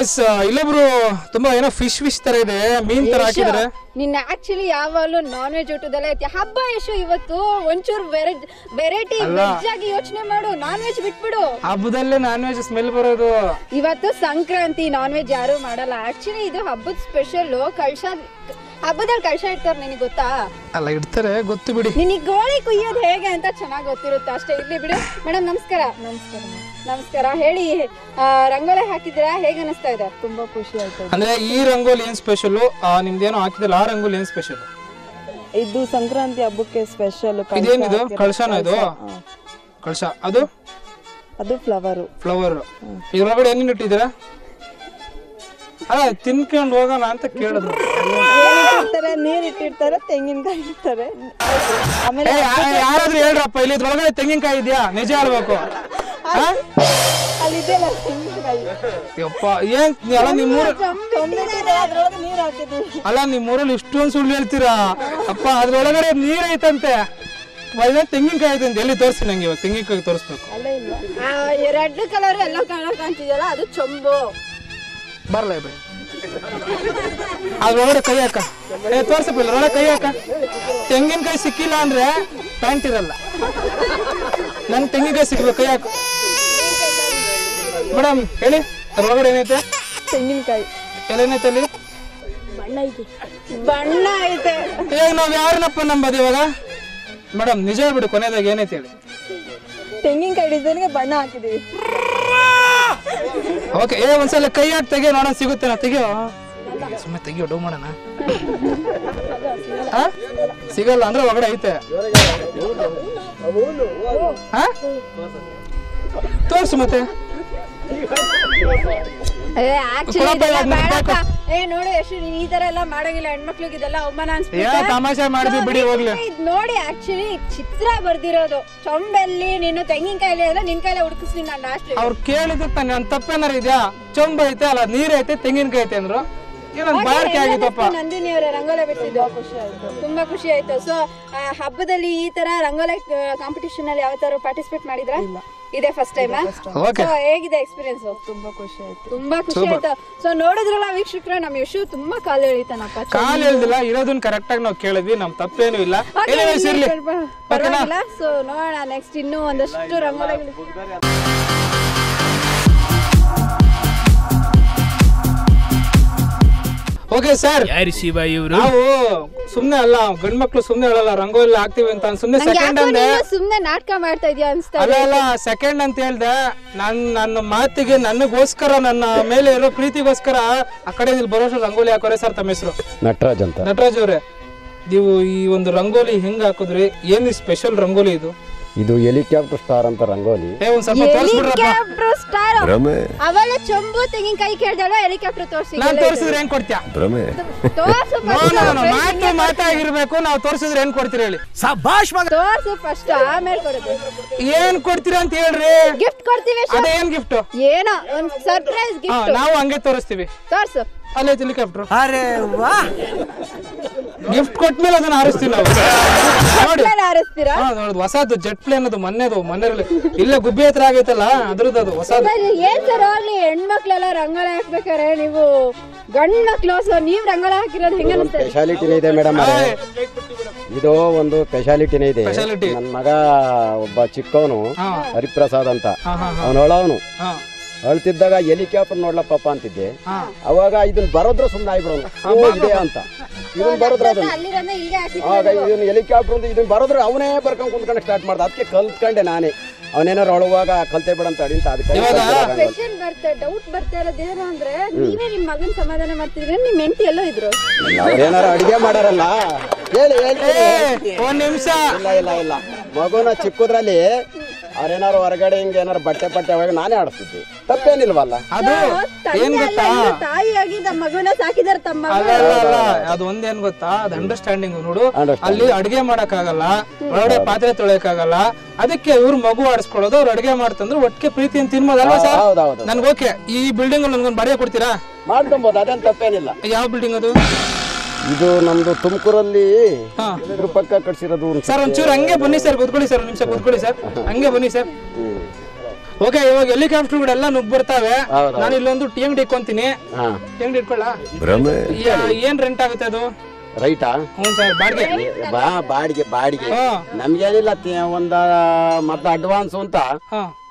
ಎಸ್ ಇಲ್ಲೊಬ್ರು ತುಂಬಾ ಏನೋ ಫಿಶ್ ಫಿಶ್ ತರ ಇದೆ ಮೀನ್ ತರ ಹಾಕಿದ್ರೆ ನಿನ್ನ ಆಕ್ಚುಲಿ ಯಾವಾಗಲೂ ನಾನ್ ವೆಜ್ ಊಟದಲ್ಲೇ ಐತಿ ಹಬ್ಬ ಯಶು ಇವತ್ತು ಒಂಚೂರು ವೆರೈಟಿ ವೆಜ್ ಆಗಿ ಯೋಚನೆ ಮಾಡು. ನಾನ್ ವೆಜ್ ಬಿಟ್ಬಿಡು. ಹಬ್ಬದಲ್ಲೇ ನಾನ್ ವೆಜ್ ಸ್ಮೆಲ್ ಬರೋದು. ಇವತ್ತು ಸಂಕ್ರಾಂತಿ ನಾನ್ ವೆಜ್ ಯಾರು ಮಾಡಲ್ಲ. ಆಕ್ಚುಲಿ ಇದು ಹಬ್ಬದ ಸ್ಪೆಷಲ್ ಕಳ್ಸ ಹಬ್ಬದಲ್ಲಿ ಕಳ್ಸ ಇಡ್ತಾರೆ ನಿನಗೆ ಗೊತ್ತಾ? ಅಲ್ಲ ಇಡ್ತಾರೆ ಗೊತ್ತು ಬಿಡಿ. ನಿನಗೆ ಗೋಳಿ ಕುಯ್ಯೋದು ಹೇಗೆ ಅಂತ ಚೆನ್ನಾಗಿ ಗೊತ್ತಿರುತ್ತೆ ಅಷ್ಟೇ. ಇರ್ಲಿ ಬಿಡು. ಮೇಡಮ್ ನಮಸ್ಕಾರ. ನಮಸ್ಕಾರ. ನಮಸ್ಕಾರ. ಹೇಳಿ ರಂಗೋಲಿ ಹಾಕಿದ್ರಾ ಹೇಗೆ ಅನಿಸ್ತಾ ಇದೆ? ತುಂಬಾ ಖುಷಿ ಆಯ್ತು. ಅಂದ್ರೆ ಈ ರಂಗೋಲಿ ಏನ್ ಸ್ಪೆಷಲ್ ನಿಮ್ದೇನೋ ಹಾಕಿದಲ್ಲ ಆ ರಂಗೋಲಿ ಏನ್ ಸ್ಪೆಷಲ್ ಇದು ಸಂಕ್ರಾಂತಿ ಹಬ್ಬಕ್ಕೆ ಸ್ಪೆಷಲ್ ಇದೇನಿದು ಕಳಶನ ಇದು? ಕಳಶ ಅದು? ಅದು ಫ್ಲವರ್ ಫ್ಲವರ್ ಇದ್ರೊಳಗಡೆ ಏನೇನು ಇಟ್ಟಿದ್ದೀರಾ? ಅಲ್ಲ ತಿನ್ಕೊಂಡು ಹೋಗೋಣ ಅಂತ ಕೇಳಿದ್ರು. ಇಟ್ಟಿರ್ತಾರೆ ನೀರ್ ಇಟ್ಟಿರ್ತಾರೆ ತೆಂಗಿನಕಾಯಿ ಇರ್ತಾರೆ ಆಮೇಲೆ ಯಾರಾದ್ರೂ ಹೇಳ್ರಪ್ಪ ಇಲ್ಲಿ ಇದ್ರೊಳಗಡೆ ತೆಂಗಿನಕಾಯಿ ಇದೆಯಾ? ನಿಜ ಹೇಳ್ಬೇಕು. ಆ? ಅಲ್ಲಿದೆಯಲ್ಲ ತೆಂಗಿನಕಾಯಿ. ಯಪ್ಪ ಏನ್ ನೀ- ಅಲ್ಲ ನಿಮ್ಮೂರ ತುಂಬಿಟ್ಟಿದೆ ಅದ್ರೊಳಗೆ ನೀರ್ ಹಾಕಿದೀವಿ ಅಲ್ಲ ನಿಮ್ಮೂರಲ್ಲಿ ಇಷ್ಟೊಂದು ಸುಳ್ಳು ಹೇಳ್ತೀರಾ? ಅಪ್ಪ ಅದ್ರೊಳಗಡೆ ನೀರ್ ಐತಂತೆ. ಒಳ್ಳೆ ತೆಂಗಿನಕಾಯಿ ಐತಂತೆ ಎಲ್ಲಿ ತೋರಿಸಿ ನಂಗೆ ಇವಾಗ? ತೆಂಗಿನಕಾಯಿ ತೋರಿಸ್ಬೇಕು. ಅಲ್ಲೇ ಇಲ್ವಾ? ರೆಡ್ ಕಲರ್ ಎಲ್ಲ ಕಲರ್ ಕಾಣ್ತಿದೆಯಲ್ಲ ಅದು ಚೊಂಬು. ಬರ್ಲ ಅದ್ರ ಅದ್ರೊಳಗಡೆ ಕೈ ಹಾಕ. ಏ ತೋರ್ಸಪ್ಪ ಒಳಗೆ ಕೈ ಹಾಕ. ತೆಂಗಿನಕಾಯಿ ಸಿಕ್ಕಿಲ್ಲ ಅಂದ್ರೆ ಪ್ಯಾಂಟ್ ಇರಲ್ಲ. ನನ್ ತೆಂಗಿನಕಾಯಿ ಸಿಗ್ಬೇಕು ಕೈ ಹಾಕ. ಮೇಡಮ್ ಹೇಳಿ ಅದ್ರೊಳಗಡೆ ಏನೈತೆ? ತೆಂಗಿನಕಾಯಿ. ಏನೈತೆ ಅಲ್ಲಿ? ಬಣ್ಣ ಐತೆ. ಈಗ ನಾವ್ ಯಾರನ್ನಪ್ಪ ನಂಬದು ಇವಾಗ? ಮೇಡಮ್ ನಿಜ ಬಿಡು ಕೊನೆದಾಗ ಏನೈತೆ ಹೇಳಿ? ತೆಂಗಿನಕಾಯಿ ಡಿಸೈನ್ಗೆ ಬಣ್ಣ ಹಾಕಿದೀವಿ. ಓಕೆ ಏ, ಒಂದ್ಸಲ ಕೈ ಹಾಕಿ, ತೆಗಿಯೋ ನೋಡೋಣ ಸಿಗುತ್ತೆ ನಾ ತೆಗಿಯೋ ಸುಮ್ಮನೆ ತೆಗಿಯೋ, ಡೋ ಮಾಡೋಣ? ಸಿಗಲ್ಲ ಅಂದ್ರೆ ಒಳಗಡೆ ಐತೆ? ತೋರ್ಸು ಮತ್ತೆ ಏ ನೋಡು ಎಷ್ಟು ಈ ತರ ಎಲ್ಲ ಮಾಡಂಗಿಲ್ಲ. ಹೆಣ್ಮಕ್ಳಿಗೆ ಇದೆಲ್ಲ ಅವಮಾನ ತಮಾಷೆ ಮಾಡಿದ್ವಿ ಬಿಡಿ ಹೋಗ್ಲಿ. ಇದ್ ನೋಡಿ ಆಕ್ಚುಲಿ ಚಿತ್ರ ಬರ್ದಿರೋದು. ಚೊಂಬಲ್ಲಿ ನೀನು ತೆಂಗಿನಕಾಯಿಲಿ ಅಂದ್ರೆ ನಿನ್ ಕೈಲೇ ಹುಡುಕಿಸ್ತೀನಿ ನಾನು ಲಾಸ್ಟ್ ಅವ್ರು ಕೇಳಿದಕ್ಕೆ ನನ್ ತಪ್ಪೇನಾರ ಇದೆಯಾ? ಚೊಂಬ ಐತೆ ಅಲ್ಲ ನೀರ್ ಐತೆ ತೆಂಗಿನಕಾಯಿ ಐತೆ ಅಂದ್ರು. ಏನೊಂದು ಬಾಳಿಕೆ ಆಗಿತ್ತಪ್ಪ. ನಂದಿನಿ ಅವರ ರಂಗೋಲಿ ಬಿಟ್ಟಿದ್ದು ಖುಷಿ ಆಯ್ತು. ತುಂಬಾ ಖುಷಿ ಆಯ್ತು. ಸೊ ಹಬ್ಬದಲ್ಲಿ ಈ ತರ ರಂಗೋಲಿ ಕಾಂಪಿಟೇಷನ್ ಅಲ್ಲಿ ಯಾವ ತರ ಪಾರ್ಟಿಸಿಪೇಟ್ ಮಾಡಿದ್ರ? ಇದೇ ಫಸ್ಟ್ ಟೈಮ್ ಓಕೆ ಹೇಗಿದೆ ಎಕ್ಸ್ಪೀರಿಯನ್ಸ್ ತುಂಬಾ ಖುಷಿ ಆಯ್ತು. ತುಂಬಾ ಖುಷಿ ಆಯ್ತು. ಸೊ ನೋಡಿದ್ರಲ್ಲ ವೀಕ್ಷಕರ ನಮ್ ಯಶು ತುಂಬಾ ಕಾಲು ಎಳಿತಾನಪ್ಪ. ಕಾಲ್ ಎಳ್ದಿಲ್ಲ ಇರೋದನ್ನ ಕರೆಕ್ಟ್ ಆಗಿ ನಾವು ಕೇಳಿದ್ವಿ ನಮ್ ತಪ್ಪೇನು ಇಲ್ಲ. ಪರವಾಗಿಲ್ಲ. ಸೊ ನೋಡೋಣ ನೆಕ್ಸ್ಟ್ ಇನ್ನೂ ಒಂದಷ್ಟು ರಂಗೋಲಿಗಳು. ಓಕೆ ಸರ್ ಯಾರು ಶಿವ ಇವರು? ನಾವು ಸುಮ್ನೆ ಅಲ್ಲ ಗಂಡ್ ಮಕ್ಳು ಸುಮ್ನೆ ಹೇಳಲ್ಲ ರಂಗೋಲಿ ಹಾಕ್ತಿವಿ ಅಂತ ಸುಮ್ನೆ ಸೆಕೆಂಡ್ ಅಂದೆ. ಸುಮ್ನೆ ನಾಟಕ ಮಾಡ್ತಾ ಇದೀಯ ಅನ್ಸ್ತಾ ಅಲ್ಲ ಅಲ್ಲ ಸೆಕೆಂಡ್ ಅಂತ ಹೇಳ್ದೆ ನನ್ ನನ್ನ ಮಾತಿಗೆ ನನಗೋಸ್ಕರ ನನ್ನ ಮೇಲೆ ಇರೋ ಪ್ರೀತಿಗೋಸ್ಕರ ಆ ಕಡೆ ಇಲ್ಲಿ ಬರೋಷ್ಟು ರಂಗೋಲಿ ಹಾಕೋರೆ ಸರ್ ತಮ್ಮ ಹೆಸರು. ನಟರಾಜ್ ಅಂತ. ನಟರಾಜ್ ಅವ್ರೆ ನೀವು ಈ ಒಂದು ರಂಗೋಲಿ ಹೆಂಗ್ ಹಾಕಿದ್ರಿ? ಏನ್ ಸ್ಪೆಷಲ್ ರಂಗೋಲಿ ಇದು? ಇದು ಹೆಲಿಕಾಪ್ಟರ್ ಸ್ಟಾರ್ ಅಂತ ರಂಗೋಲಿ. ಏ ಒಂದ್ ಸ್ವಲ್ಪ ತೋರಿಸ್ಬಿಡ್ರಪ್ಪ. ಹೆಲಿಕಾಪ್ಟರ್ ಸ್ಟಾರ್ ಭ್ರಮೆ. ಅವಳ ಚೊಂಬು ತೆಂಗಿನಕಾಯಿ ಕೇಳ್ದಾಳ ಹೆಲಿಕಾಪ್ಟರ್ ತೋರಿಸಿ. ನಾನು ತೋರಿಸಿದ್ರೆ ಹೆಂಗ್ ಕೊಡ್ತೀಯ? ಭ್ರಮೆ. ತೋರ್ಸು ನೋ, ನೋ, ನೋ, ಮಾತು ಮಾತಾಗಿರ್ಬೇಕು ನಾವು ತೋರಿಸಿದ್ರೆ ಏನ್ ಕೊಡ್ತೀರಿ ಹೇಳಿ. ಸಭಾಷ್ ಮಗ ತೋರ್ಸು ಫಸ್ಟ್ ಆಮೇಲೆ ಕೊಡುದು ಏನ್ ಕೊಡ್ತೀರಾ ಅಂತ ಹೇಳ್ರಿ. ಗಿಫ್ಟ್ ಕೊಡ್ತೀವಿ. ಅದೇ ಏನ್ ಗಿಫ್ಟ್ ಏನೋ ಒಂದ್ ಸರ್ಪ್ರೈಸ್ ಗಿಫ್ಟ್ ನಾವು ಹಂಗೆ ತೋರಿಸ್ತೀವಿ. ತೋರಿಸು. ಅಲ್ಲೇ ಹೆಲಿಕಾಪ್ಟರ್ ಅರೆ ವಾ. ಗಿಫ್ಟ್ ಕೊಟ್ಮೇಲೆ ಅದನ್ನ ಹಾರಿಸ್ತೀವಿ ನಾವು. ಹೊಸದು ಜೆಟ್ ಪ್ಲೇನ್ ಅದು ಮೊನ್ನೆದು ಮೊನ್ನೆರಲ್ಲಿ. ಇಲ್ಲೇ ಗುಬ್ಬಿ ಹತ್ರ ಆಗೈತಲ್ಲ ಅದ್ರದ್ದು ಅದು ಹೊಸದು. ಏನ್ ಸರ್ ಅಲ್ಲಿ ಹೆಣ್ಮಕ್ಳೆಲ್ಲ ರಂಗೋಲಿ ಹಾಕ್ಬೇಕಾರೆ ನೀವು ಗಂಡ್ ಮಕ್ಳು ಸೊ ನೀವ್ ರಂಗೋಲಿ ಹಾಕಿರೋದು ಹೆಂಗ ಸ್ಪೆಷಾಲಿಟಿ ಸ್ಪೆಷಾಲಿಟಿನೇ ಇದೆ ಮೇಡಮ್ ಇದು ಒಂದು ಸ್ಪೆಷಾಲಿಟಿನೇ ಇದೆ. ನನ್ನ ಮಗ ಒಬ್ಬ ಚಿಕ್ಕವನು ಹರಿಪ್ರಸಾದ್ ಅಂತ. ಹಾ. ಅಳ್ತಿದ್ದಾಗ ಹೆಲಿಕಾಪ್ಟರ್ ನೋಡ್ಲಪ್ಪ ಅಂತಿದ್ದೆ. ಅವಾಗ ಇದನ್ನ ಬರೋದ್ರ ಸುಮ್ಮನೆ ಆಗ್ಬಿಡೋನು. ಇದೆ ಅಂತ. ಇದನ್ನ ಬರೋದ್ರ ಅದನ್ನ. ಆಗ ಇದನ್ನ ಹೆಲಿಕಾಪ್ಟರ್ ಅಂತ ಇದನ್ನ ಬರೋದ್ರ ಅವನೇ ಬರ್ಕೊಂಡ್ ಕುಂತ್ಕೊಂಡು ಸ್ಟಾರ್ಟ್ ಮಾಡ್ದ. ಅದಕ್ಕೆ ಕಲ್ತ್ಕೊಂಡೆ ನಾನೇ. ಅವನೇನಾರು ಅಳುವಾಗ ಕಲ್ತೆ ಬಿಡ ಅಂತ ಅಡಿಂತ ಅದಕ್ಕೆ ಇವಾಗ ಕ್ವೆಶನ್ ಬರ್ತಾ ಡೌಟ್ ಬರ್ತಾ ಇರೋದೇನು ಅಂದ್ರೆ ನೀವೇ ನಿಮ್ ಮಗನ್ ಸಮಾಧಾನ ಮಾಡ್ತಿದ್ರೆ ನಿಮ್ ಹೆಂಡತಿ ಎಲ್ಲೋ ಇದ್ರು? ಏನಾರ ಅಡಿಗೆ ಮಾಡಾರಲ್ಲ? ಹೇಳಿ ಹೇಳ್ತೀನಿ ಏ, ಒಂದ್ ನಿಮಿಷ. ಇಲ್ಲ ಇಲ್ಲ ಇಲ್ಲ. ಮಗುನ ಚಿಕ್ಕದ್ರಲ್ಲಿ ಅವ್ರೇನಾರು ಹೊರಗಡೆ ಹಿಂಗೆ ಏನಾರು ಬಟ್ಟೆ ಪಟ್ಟೆ ಅವಾಗ ನಾನೇ ಆಡ್ತಿದ್ದೆ ತಪ್ಪೇನಿಲ್ವಲ್ಲ? ಅದು ಏನ್ ಗೊತ್ತಾ? ಇನ್ನು ತಾಯಿಯಾಗಿ ನಮ್ಮ ಮಗುನ ಸಾಕಿದಾರೆ ತಮ್ಮ ಅಲ್ಲ ಅಲ್ಲ ಅಲ್ಲ. ಅದು ಒಂದೇನ್ ಗೊತ್ತಾ? ಅದ್ ಅಂಡರ್ಸ್ಟ್ಯಾಂಡಿಂಗ್ ನೋಡು. ಅಲ್ಲಿ ಅಡಿಗೆ ಮಾಡಕ್ ಆಗಲ್ಲ ಒಳಗಡೆ ಪಾತ್ರೆ ತೊಳೆಯಕ್ಕಾಗಲ್ಲ. ಅದಕ್ಕೆ ಇವ್ರು ಮಗು ಆಡಿಸ್ಕೊಳ್ಳೋದು ಅವ್ರು ಅಡಿಗೆ ಮಾಡ್ತಂದ್ರೆ ಒಟ್ಟಿಗೆ ಪ್ರೀತಿಯನ್ನು ತಿನ್ಬೋದಲ್ವಾ ಸರ್? ನನ್ಗೆ ಓಕೆ. ಈ ಬಿಲ್ಡಿಂಗ್ ನನ್ಗೊಂದು ಬಾಡಿಗೆ ಕೊಡ್ತೀರಾ? ಮಾಡ್ಕೊಬೋದು ಅದೇನ್ ತಪ್ಪೇನಿಲ್ಲ. ಯಾವ ಬಿಲ್ಡಿಂಗ್ ಅದು? ಇದು ನಮ್ದು ತುಮಕೂರಲ್ಲಿ ಇದ್ರ ಪಕ್ಕ ಕಟ್ಸಿರೋದು ಒಂದು ಸರ್ ಒಂಚೂರು ಹಂಗೆ ಬನ್ನಿ ಸರ್ ಕೂತ್ಕೊಳ್ಳಿ ಸರ್ ನಿಮಿಷ ಕೂತ್ಕೊಳ್ಳಿ ಸರ್. ಹಂಗೆ ಬನ್ನಿ ಸರ್. ಓಕೆ ಇವಾಗ ಹೆಲಿಕಾಪ್ಟರ್ಗಳೆಲ್ಲ ನುಗ್ ಬರ್ತಾವೆ. ನಾನು ಇಲ್ಲೊಂದು ಟಿ ಅಂಗಡಿ ಇಟ್ಕೊಂತೀನಿ. ಹಾ. ಟಿ ಅಂಗಡಿ ಇಟ್ಕೊಳ್ಳ? ಭ್ರಮೆ ಏನ್ ರೆಂಟ್ ಆಗುತ್ತೆ ಅದು? ರೈಟಾ? ಹ್ಞೂ ಸರ್ ಬಾಡಿಗೆ. ಬಾ ಬಾಡಿಗೆ ಬಾಡಿಗೆ. ನಮ್ಗೇನಿಲ್ಲ ಒಂದ ಮತ್ತೆ ಅಡ್ವಾನ್ಸ್ ಅಂತ.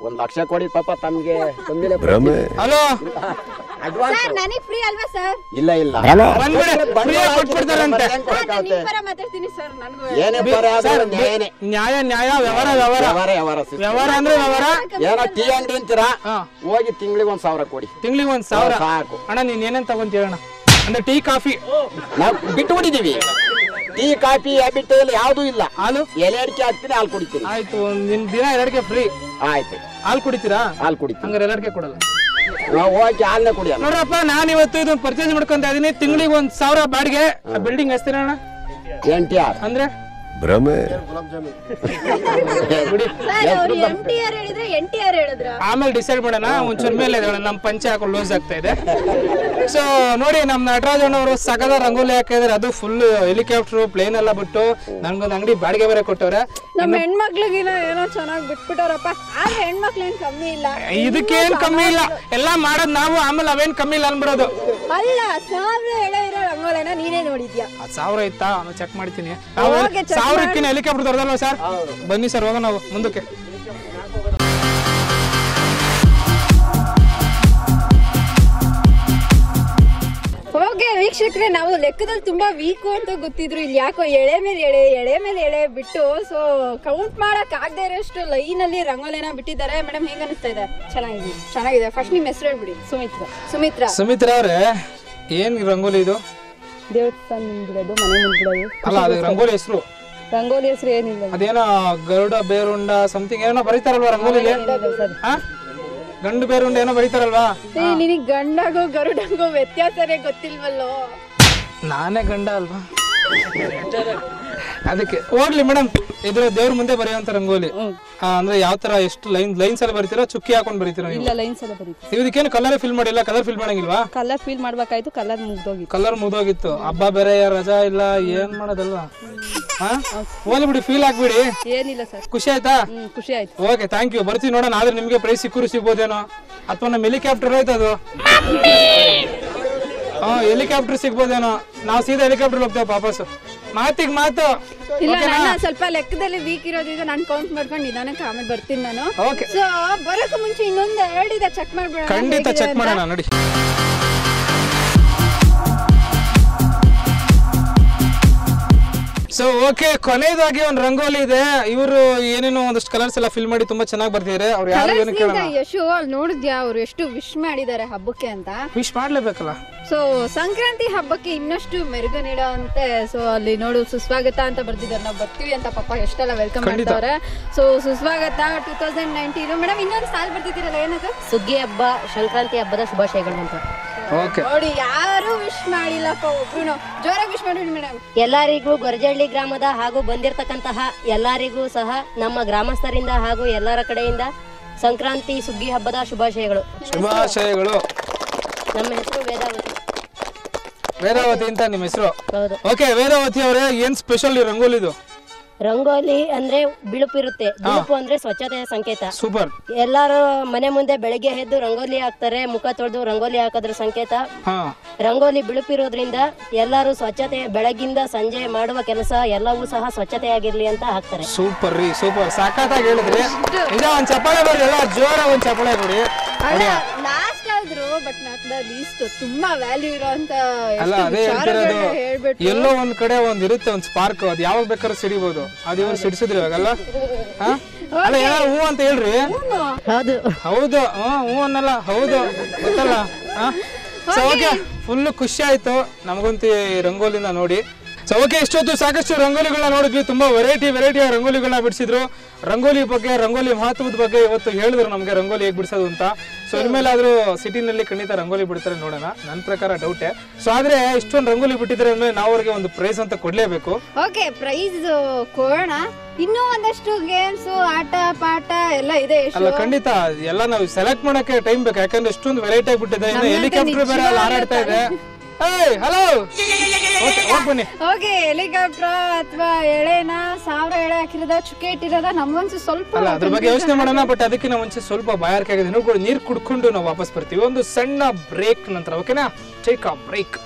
ಒಂದ್ ಲಕ್ಷ ಕೊಡಿ ಪಾಪ ತಮ್ಗೆ. ಹಲೋ? ಅಡ್ವಾನ್ಸ್ ಸರ್ ನನಗ್ ಫ್ರೀ ಅಲ್ವಾ ಸರ್ ಇಲ್ಲ ಇಲ್ಲ. ಪರ ಮಾತಾಡ್ತೀನಿ ಸರ್ ನನಗೂ. ಏನೇ ಬರ ಆದ್ರೂ ನ್ಯಾಯನೇ ನ್ಯಾಯ ನ್ಯಾಯ ವ್ಯವಹಾರ ವ್ಯವಹಾರ. ವ್ಯವಹಾರ ವ್ಯವಹಾರ ಸಿಸ್ಟಮ್. ವ್ಯವಹಾರ ಅಂದ್ರೆ ವ್ಯವಹಾರ? ಏನೋ ಟೀ ಅಂಗಡಿ ಅಂತೀರಾ ಹಾ. ಹೋಗಿ ತಿಂಗಳಿಗೆ ಒಂದ್ ಸಾವಿರ ಕೊಡಿ. ತಿಂಗಳಿಗೆ ಒಂದ್ ಸಾವಿರ? ಸಾಕು. ಅಣ್ಣ ನೀನ್ ಏನೇನ್ ತಗೊಂತೀಯ ಅಣ್ಣ? ಅಂದ್ರೆ ಟೀ ಕಾಫಿ? ನಾವು ಬಿಟ್ಟು ಬಿಟ್ಟಿದೀವಿ ಟೀ ಕಾಫಿ ಹ್ಯಾಬಿಟ್ ಎಲ್ಲ ಯಾವ್ದೂ ಇಲ್ಲ. ಹಾಲು? ಎಲೆ ಅಡಿಕೆ ಹಾಕ್ತೀನಿ ಹಾಲು ಕುಡಿತೀನಿ. ಆಯ್ತು ನಿನ್ ದಿನ ಎರಡಕ್ಕೆ ಫ್ರೀ ಆಯ್ತು. ಹಾಲು ಕುಡಿತೀರಾ? ಹಾಲು ಕುಡಿತೀನಿ. ಹಂಗಾರೆ ಎಲ್ಲರಿಗೆ ಕೊಡಲ್ಲ. ನಾವು ಹೋಗಿ ಹಾಲ್ನೇ ಕುಡಿಯಲ್ಲ ನೋಡ್ರಪ್ಪ ನಾನು ಇವತ್ತು ಇದನ್ನ ಪರ್ಚೇಸ್ ಮಾಡ್ಕೊಂತ ಇದೀನಿ. ತಿಂಗಳಿಗೆ ಒಂದ್ ಸಾವಿರ ಬಾಡಿಗೆ. ಬಿಲ್ಡಿಂಗ್ ಎಷ್ಟಿರಣ್ಣ ಎನ್ ಟಿ ಆರ್ ಅಂದ್ರೆ? ಟಿ ಆಮೇಲೆ ಡಿಸೈಡ್ ಮಾಡೋಣ ಒಂಚೂರ್ ಮೇಲೆ ಇದೆ ನಮ್ಮ ಪಂಚೆ ಹಾಕೊಂಡು ಲೂಸ್ ಆಗ್ತಾ ಇದೆ. ಸೊ ನೋಡಿ ನಮ್ಮ ನಟರಾಜಣ್ಣ ಅವರು ಸಗದ ರಂಗೋಲಿ ಹಾಕಿದ್ರೆ ಅದು ಫುಲ್ ಹೆಲಿಕಾಪ್ಟರ್ ಪ್ಲೇನ್ ಎಲ್ಲ ಬಿಟ್ಟು ನನ್ಗೊಂದು ಅಂಗಡಿ ಬಾಡಿಗೆ ಬೇರೆ ಕೊಟ್ಟವ್ರೆ. ನಮ್ಮ ಹೆಣ್ಮಕ್ಳಿಗಿನ ಏನೋ ಚೆನ್ನಾಗಿ ಬಿಟ್ಬಿಟ್ಟವ್ರಪ್ಪ. ಆದ್ರೆ ಹೆಣ್ಮಕ್ಳು ಏನ್ ಕಮ್ಮಿ ಇಲ್ಲ. ಇದಕ್ಕೇನ್ ಕಮ್ಮಿ ಇಲ್ಲ. ಎಲ್ಲ ಮಾಡೋದ್ ನಾವು ಆಮೇಲೆ ಅವೇನ್ ಕಮ್ಮಿ ಇಲ್ಲ ಅನ್ಬಿಡೋದು. ಅಲ್ಲ ಸಾವಿರ ಎಳೆ ಇರೋ ರಂಗೋಲಿನ ನೀನೇ ನೋಡಿದ್ಯಾ? ಅದ್ ಸಾವಿರ ಇತ್ತಾ? ನಾನು ಚೆಕ್ ಮಾಡ್ತೀನಿ. ಹೋಗಿ check ಸಾವಿರಕ್ಕಿನ ಹೆಲಿಕಾಪ್ಟರ್ ದೊಡ್ಡದಲ್ವಾ ಸರ್ ಬನ್ನಿ ಸರ್ ಹೋಗೋಣ ನಾವು ಮುಂದಕ್ಕೆ. ಓಕೆ ವೀಕ್ಷಕರೇ ನಾವು ಲೆಕ್ಕದಲ್ಲಿ ತುಂಬಾ ವೀಕು ಅಂತ ಗೊತ್ತಿದ್ರು. ಇಲ್ಲಿ ಯಾಕೋ ಎಳೆ ಮೇಲೆ ಎಳೆ ಎಳೆ ಮೇಲೆ ಎಳೆ ಬಿಟ್ಟು ಸೊ ಕೌಂಟ್ ಮಾಡಕ್ ಆಗದೆ ಇರೋಷ್ಟು ಲೈನ್ ಅಲ್ಲಿ ರಂಗೋಲಿನ ಬಿಟ್ಟಿದ್ದಾರೆ. ಮೇಡಮ್ ಹೆಂಗ ಅನಿಸ್ತಾ ಇದೆ? ಚೆನ್ನಾಗಿದೆ. ಚೆನ್ನಾಗಿದೆ. ಫಸ್ಟ್ ನಿಮ್ ಹೆಸರು ಹೇಳ್ಬಿಡಿ. ಸುಮಿತ್ರಾ. ಸುಮಿತ್ರಾ. ಸುಮಿತ್ರಾ ಅವ್ರೆ ಏನ್ ರಂಗೋಲಿ ಇದು? ದೇವಸ್ಥಾನ ಮನೆ ಅಲ್ಲ ಅದು ರಂಗೋಲಿ ಹೆಸರು. ರಂಗೋಲಿ ಹೆಸರು ಏನಿಲ್ಲ. ಅದೇನೋ ಗರುಡ ಬೇರುಂಡ ಸಮಥಿಂಗ್ ಏನೋ ಬರೀತಾರಲ್ವಾ ರಂಗೋಲಿಗೆ ಗಂಡು ಬೇರುಂಡ ಏನೋ ಬರೀತಾರಲ್ವಾ? ನಿನಗ್ ಗಂಡಾಗೋ ಗರುಡಾಗೋ ವ್ಯತ್ಯಾಸನೇ ಗೊತ್ತಿಲ್ವಲ್ಲೋ? ನಾನೇ ಗಂಡ ಅಲ್ವಾ? ಅದಕ್ಕೆ ಓಡ್ಲಿ ಮೇಡಮ್ ಇದ್ರ ದೇವ್ರ ಮುಂದೆ ಬರೆಯುವಂತ ರಂಗೋಲಿ. ಆ, ಅಂದ್ರೆ ಯಾವ ತರ ಎಷ್ಟು ಲೈನ್ ಲೈನ್ಸ್ ಎಲ್ಲ ಬರೀತೀರಾ ಚುಕ್ಕಿ ಹಾಕೊಂಡ್ ಬರೀತೀರಾ ನೀವು? ಇಲ್ಲ ಲೈನ್ಸ್ ಎಲ್ಲ ಬರೀತಿ ಇದಕ್ಕೇನು ಕಲರ್ ಫಿಲ್ ಮಾಡಿಲ್ಲ ಕಲರ್ ಫಿಲ್ ಮಾಡಂಗಿಲ್ವಾ? ಕಲರ್ ಫೀಲ್ ಮಾಡ್ಬೇಕಾಯ್ತು ಕಲರ್ ಮುಗ್ದೋಗಿತ್ತು. ಕಲರ್ ಮುಗ್ದೋಗಿತ್ತು. ಹಬ್ಬ ಬೇರೆ ರಜಾ ಇಲ್ಲ ಏನ್ ಮಾಡೋದಲ್ವಾ? ಹಾ? ಹೋಗ್ಲಿ ಬಿಡಿ ಫೀಲ್ ಆಗ್ಬಿಡಿ. ಏನಿಲ್ಲ ಸರ್. ಖುಷಿ ಆಯ್ತಾ? ಹ್ಮ್ ಖುಷಿ ಆಯ್ತು. ಓಕೆ ಥ್ಯಾಂಕ್ ಯು ಬರ್ತೀವಿ ನೋಡೋಣ ಆದ್ರೆ ನಿಮಗೆ ಪ್ರೈಸ್ ಸಿಕ್ಕರು ಸಿಗ್ಬೋದೇನೋ. ಅಥವಾ ನಮ್ಮ ಹೆಲಿಕಾಪ್ಟರ್ ಆಯ್ತು ಅದು? ಹಾ ಹೆಲಿಕಾಪ್ಟರ್ ಸಿಗ್ಬೋದೇನೋ. ನಾವು ಸೀದಾ ಹೆಲಿಕಾಪ್ಟರ್ ಹೋಗ್ತೇವೆ ವಾಪಸ್ ಮಾತಿಗೆ ಮಾತು. ಇಲ್ಲ ನಾನು ಸ್ವಲ್ಪ ಲೆಕ್ಕದಲ್ಲಿ ವೀಕ್ ಇರೋದ್ರಿಂದ ನಾನು ಕೌಂಟ್ ಮಾಡ್ಕೊಂಡು ಇದಾನೆ ಆಮೇಲೆ ಬರ್ತೀನಿ ನಾನು. ಓಕೆ. ಸೊ ಬರೋಕೆ ಮುಂಚೆ ಇನ್ನೊಂದು ಎರಡಿದೆ ಚೆಕ್ ಮಾಡ್ಬಿಡೋಣ. ಖಂಡಿತ ಹೇಗಿದೆ ಚೆಕ್ ಅಂತ. ಮಾಡೋಣ ನೋಡಿ. ಸೊ ಓಕೆ ಕೊನೆಯದಾಗಿ ಒಂದು ರಂಗೋಲಿ ಇದೆ. ಇವರು ಏನೇನೋ ಒಂದಷ್ಟು ಕಲರ್ಸ್ ಎಲ್ಲ ಫಿಲ್ ಮಾಡಿ ತುಂಬಾ ಚೆನ್ನಾಗಿ ಬರ್ತಿದ್ದಾರೆ ಅವ್ರು ಯಾರು ಏನು ಕೇಳೋಣ. ಯಶು ಅಲ್ಲಿ ನೋಡಿದ್ಯಾ? ಅವ್ರು ಎಷ್ಟು ವಿಶ್ ಮಾಡಿದ್ದಾರೆ ಹಬ್ಬಕ್ಕೆ ಅಂತ. ವಿಶ್ ಮಾಡ್ಲೇಬೇಕಲ್ಲ. ಸೊ ಸಂಕ್ರಾಂತಿ ಹಬ್ಬಕ್ಕೆ ಇನ್ನಷ್ಟು ಮೆರುಗು ನೀಡುವಂತೆ ಸೊ ಅಲ್ಲಿ ನೋಡು ಸುಸ್ವಾಗತ ಅಂತ ಬರ್ತಿದ್ದಾರೆ ನಾವು ಬರ್ತೀವಿ ಅಂತ ಪಾಪ ಎಷ್ಟೆಲ್ಲ ವೆಲ್ಕಮ್. ಮಾಡ್ತಾವ್ರೆ. ಸೊ ಸುಸ್ವಾಗತ ಟೂ ತೌಸಂಡ್ ನೈನ್ಟೀನ್ ಮೇಡಮ್ ಇನ್ನೊಂದು ಸಾಲ್ ಬರ್ತಿದ್ದೀರಲ್ಲ ಏನದು? ಸುಗ್ಗಿ ಹಬ್ಬ ಸಂಕ್ರಾಂತಿ ಹಬ್ಬದ ಶುಭಾಶಯಗಳು ಅಂತ ಓಕೆ ನೋಡಿ ಯಾರು ವಿಶ್ ಮಾಡಿಲ್ಲಪ್ಪ ಒಬ್ರು ಜೋರಾಗಿ ವಿಶ್ ಮಾಡಿ ಮೇಡಮ್ ಎಲ್ಲರಿಗೂ ಗೊರಜಳ್ಳಿ ಗ್ರಾಮದ ಹಾಗೂ ಬಂದಿರತಕ್ಕಂತಹ ಎಲ್ಲರಿಗೂ ಸಹ ನಮ್ಮ ಗ್ರಾಮಸ್ಥರಿಂದ ಹಾಗೂ ಎಲ್ಲರ ಕಡೆಯಿಂದ ಸಂಕ್ರಾಂತಿ ಸುಗ್ಗಿ ಹಬ್ಬದ ಶುಭಾಶಯಗಳು. ಶುಭಾಶಯಗಳು. ನಮ್ಮ ಹೆಸರು ವೇದಾವತಿ. ವೇದಾವತಿ ಅಂತ ನಿಮ್ಮ ಹೆಸರು? ಹೌದು. ಓಕೆ ವೇದಾವತಿ ಅವರೇ ಏನ್ ಸ್ಪೆಷಲ್ ರಂಗೋಲಿ ಇದು? ರಂಗೋಲಿ ಅಂದ್ರೆ ಬಿಳುಪು ಇರುತ್ತೆ. ಬಿಳುಪು ಅಂದ್ರೆ ಸ್ವಚ್ಛತೆಯ ಸಂಕೇತ. ಸೂಪರ್ ಎಲ್ಲಾರು ಮನೆ ಮುಂದೆ ಬೆಳಗ್ಗೆ ಎದ್ದು ರಂಗೋಲಿ ಹಾಕ್ತಾರೆ ಮುಖ ತೊಳೆದು ರಂಗೋಲಿ ಹಾಕೋದ್ರ ಸಂಕೇತ. ಹಾ. ರಂಗೋಲಿ ಬಿಳುಪಿರೋದ್ರಿಂದ ಎಲ್ಲಾರು ಸ್ವಚ್ಛತೆ ಬೆಳಗಿಂದ ಸಂಜೆ ಮಾಡುವ ಕೆಲಸ ಎಲ್ಲವೂ ಸಹ ಸ್ವಚ್ಛತೆಯಾಗಿರ್ಲಿ ಅಂತ ಹಾಕ್ತಾರೆ. ಸೂಪರ್ ರೀ ಸೂಪರ್ ಸಾಕಾಗಿ ಹೇಳಿದ್ರಿ. ಒಂದ್ ಚಪ್ಪಾಳೆ ಬರ್ರಿ ಎಲ್ಲ ಜೋರ ಒಂದ್ ಚಪ್ಪಾಳೆ ಕೊಡಿ. Last but not the least ತುಂಬಾ ವ್ಯಾಲ್ಯೂ ಇರೋಂತ ಅಲ್ಲ ಅದೇ ಹೇಳ್ತಿರೋದು ಹೇಳ್ಬಿಟ್ಟು. ಎಲ್ಲೋ ಒಂದ್ ಕಡೆ ಒಂದ್ ಇರುತ್ತೆ ಒಂದ್ ಸ್ಪಾರ್ಕ್ ಅದ್ ಯಾವಾಗ ಬೇಕಾದ್ರೂ ಸಿಡಿಬಹುದು ಅದ್ ಇವ್ರು ಸಿಡಿಸಿದ್ರಿ ಇವಾಗಲ್ಲ? ಹಾ? ಅಲ್ಲ ಏನಾದ್ರು ಹೂ ಅಂತ ಹೇಳ್ರಿ. ಹೌದು. ಹೌದು ಹೂ ಅನ್ನಲ್ಲ ಹೌದು ಗೊತ್ತಲ್ಲ? ಸೊ ಓಕೆ ಫುಲ್ ಖುಷಿ ಆಯ್ತು. ನಮಗಂತೂ ಈ ರಂಗೋಲಿನ ನೋಡಿ. ಸೊ ಓಕೆ ಇಷ್ಟೊತ್ತು ಸಾಕಷ್ಟು ರಂಗೋಲಿಗಳನ್ನ ನೋಡಿದ್ವಿ. ತುಂಬಾ ವೆರೈಟಿ ವೆರೈಟಿ ರಂಗೋಲಿಗಳನ್ನ ಬಿಡಿಸಿದ್ರು. ರಂಗೋಲಿ ಬಗ್ಗೆ ರಂಗೋಲಿ ಮಹತ್ವದ ಬಗ್ಗೆ ಇವತ್ತು ಹೇಳಿದ್ರು ನಮಗೆ ರಂಗೋಲಿ ಹೇಗೆ ಬಿಡಿಸೋದು ಅಂತ. ಸೊ ಇನ್ಮೇಲಾದ್ರೂ ಸಿಟಿನಲ್ಲಿ ಖಂಡಿತ ರಂಗೋಲಿ ಬಿಡ್ತಾರೆ ನೋಡೋಣ. ನನ್ನ ಪ್ರಕಾರ ಡೌಟೆ ಸೊ ಆದ್ರೆ ಇಷ್ಟೊಂದು ರಂಗೋಲಿ ಬಿಟ್ಟಿದ್ರೆ ಅಂದ್ರೆ ನಾವು ಅವ್ರಿಗೆ ಒಂದು ಪ್ರೈಸ್ ಅಂತ ಕೊಡ್ಲೇಬೇಕು. ಓಕೆ ಪ್ರೈಸ್ ಕೊಡೋಣ. ಇನ್ನೂ ಒಂದಷ್ಟು ಗೇಮ್ಸ್ ಆಟ ಪಾಠ ಎಲ್ಲ ಇದೆ ಅಲ್ಲ ಖಂಡಿತ. ಎಲ್ಲ ನಾವು ಸೆಲೆಕ್ಟ್ ಮಾಡಕ್ಕೆ ಟೈಮ್ ಬೇಕು. ಯಾಕಂದ್ರೆ ಇಷ್ಟೊಂದು ವೆರೈಟಿ ಆಗಿಬಿಟ್ಟಿದೆ ಬಿಟ್ಟಿದೆ. ಹೆಲಿಕಾಪ್ಟರ್ ಬೇರೆ ಹಾರಾಡ್ತಾ ಇದೆ. ಹಲೋ ಹೋಗ್ ಬನ್ನಿ. ಓಕೆ ಹೆಲಿಕಾಪ್ಟರ್ ಅಥವಾ ಎಳೆನ ಸಾವಿರ ಎಳೆ ಹಾಕಿರೋದ ಚುಕ್ಕೆ ಇಟ್ಟಿರೋದ ನಮ್ಗೊಂಚು ಸ್ವಲ್ಪ ಅಲ್ಲ ಅದ್ರ ಬಗ್ಗೆ ಯೋಚನೆ ಮಾಡೋಣ ಬಟ್ ಅದಕ್ಕಿಂತ ಮುಂಚೆ ಸ್ವಲ್ಪ ಬಾಯಾರಿಕೆ ಆಗಿದೆ. ನೀರು ಕುಡ್ಕೊಂಡು ನಾವು ವಾಪಸ್ ಬರ್ತೀವಿ. ಒಂದು ಸಣ್ಣ ಬ್ರೇಕ್ ನಂತರ ಓಕೆನಾ ಟೇಕ್ ಅ ಬ್ರೇಕ್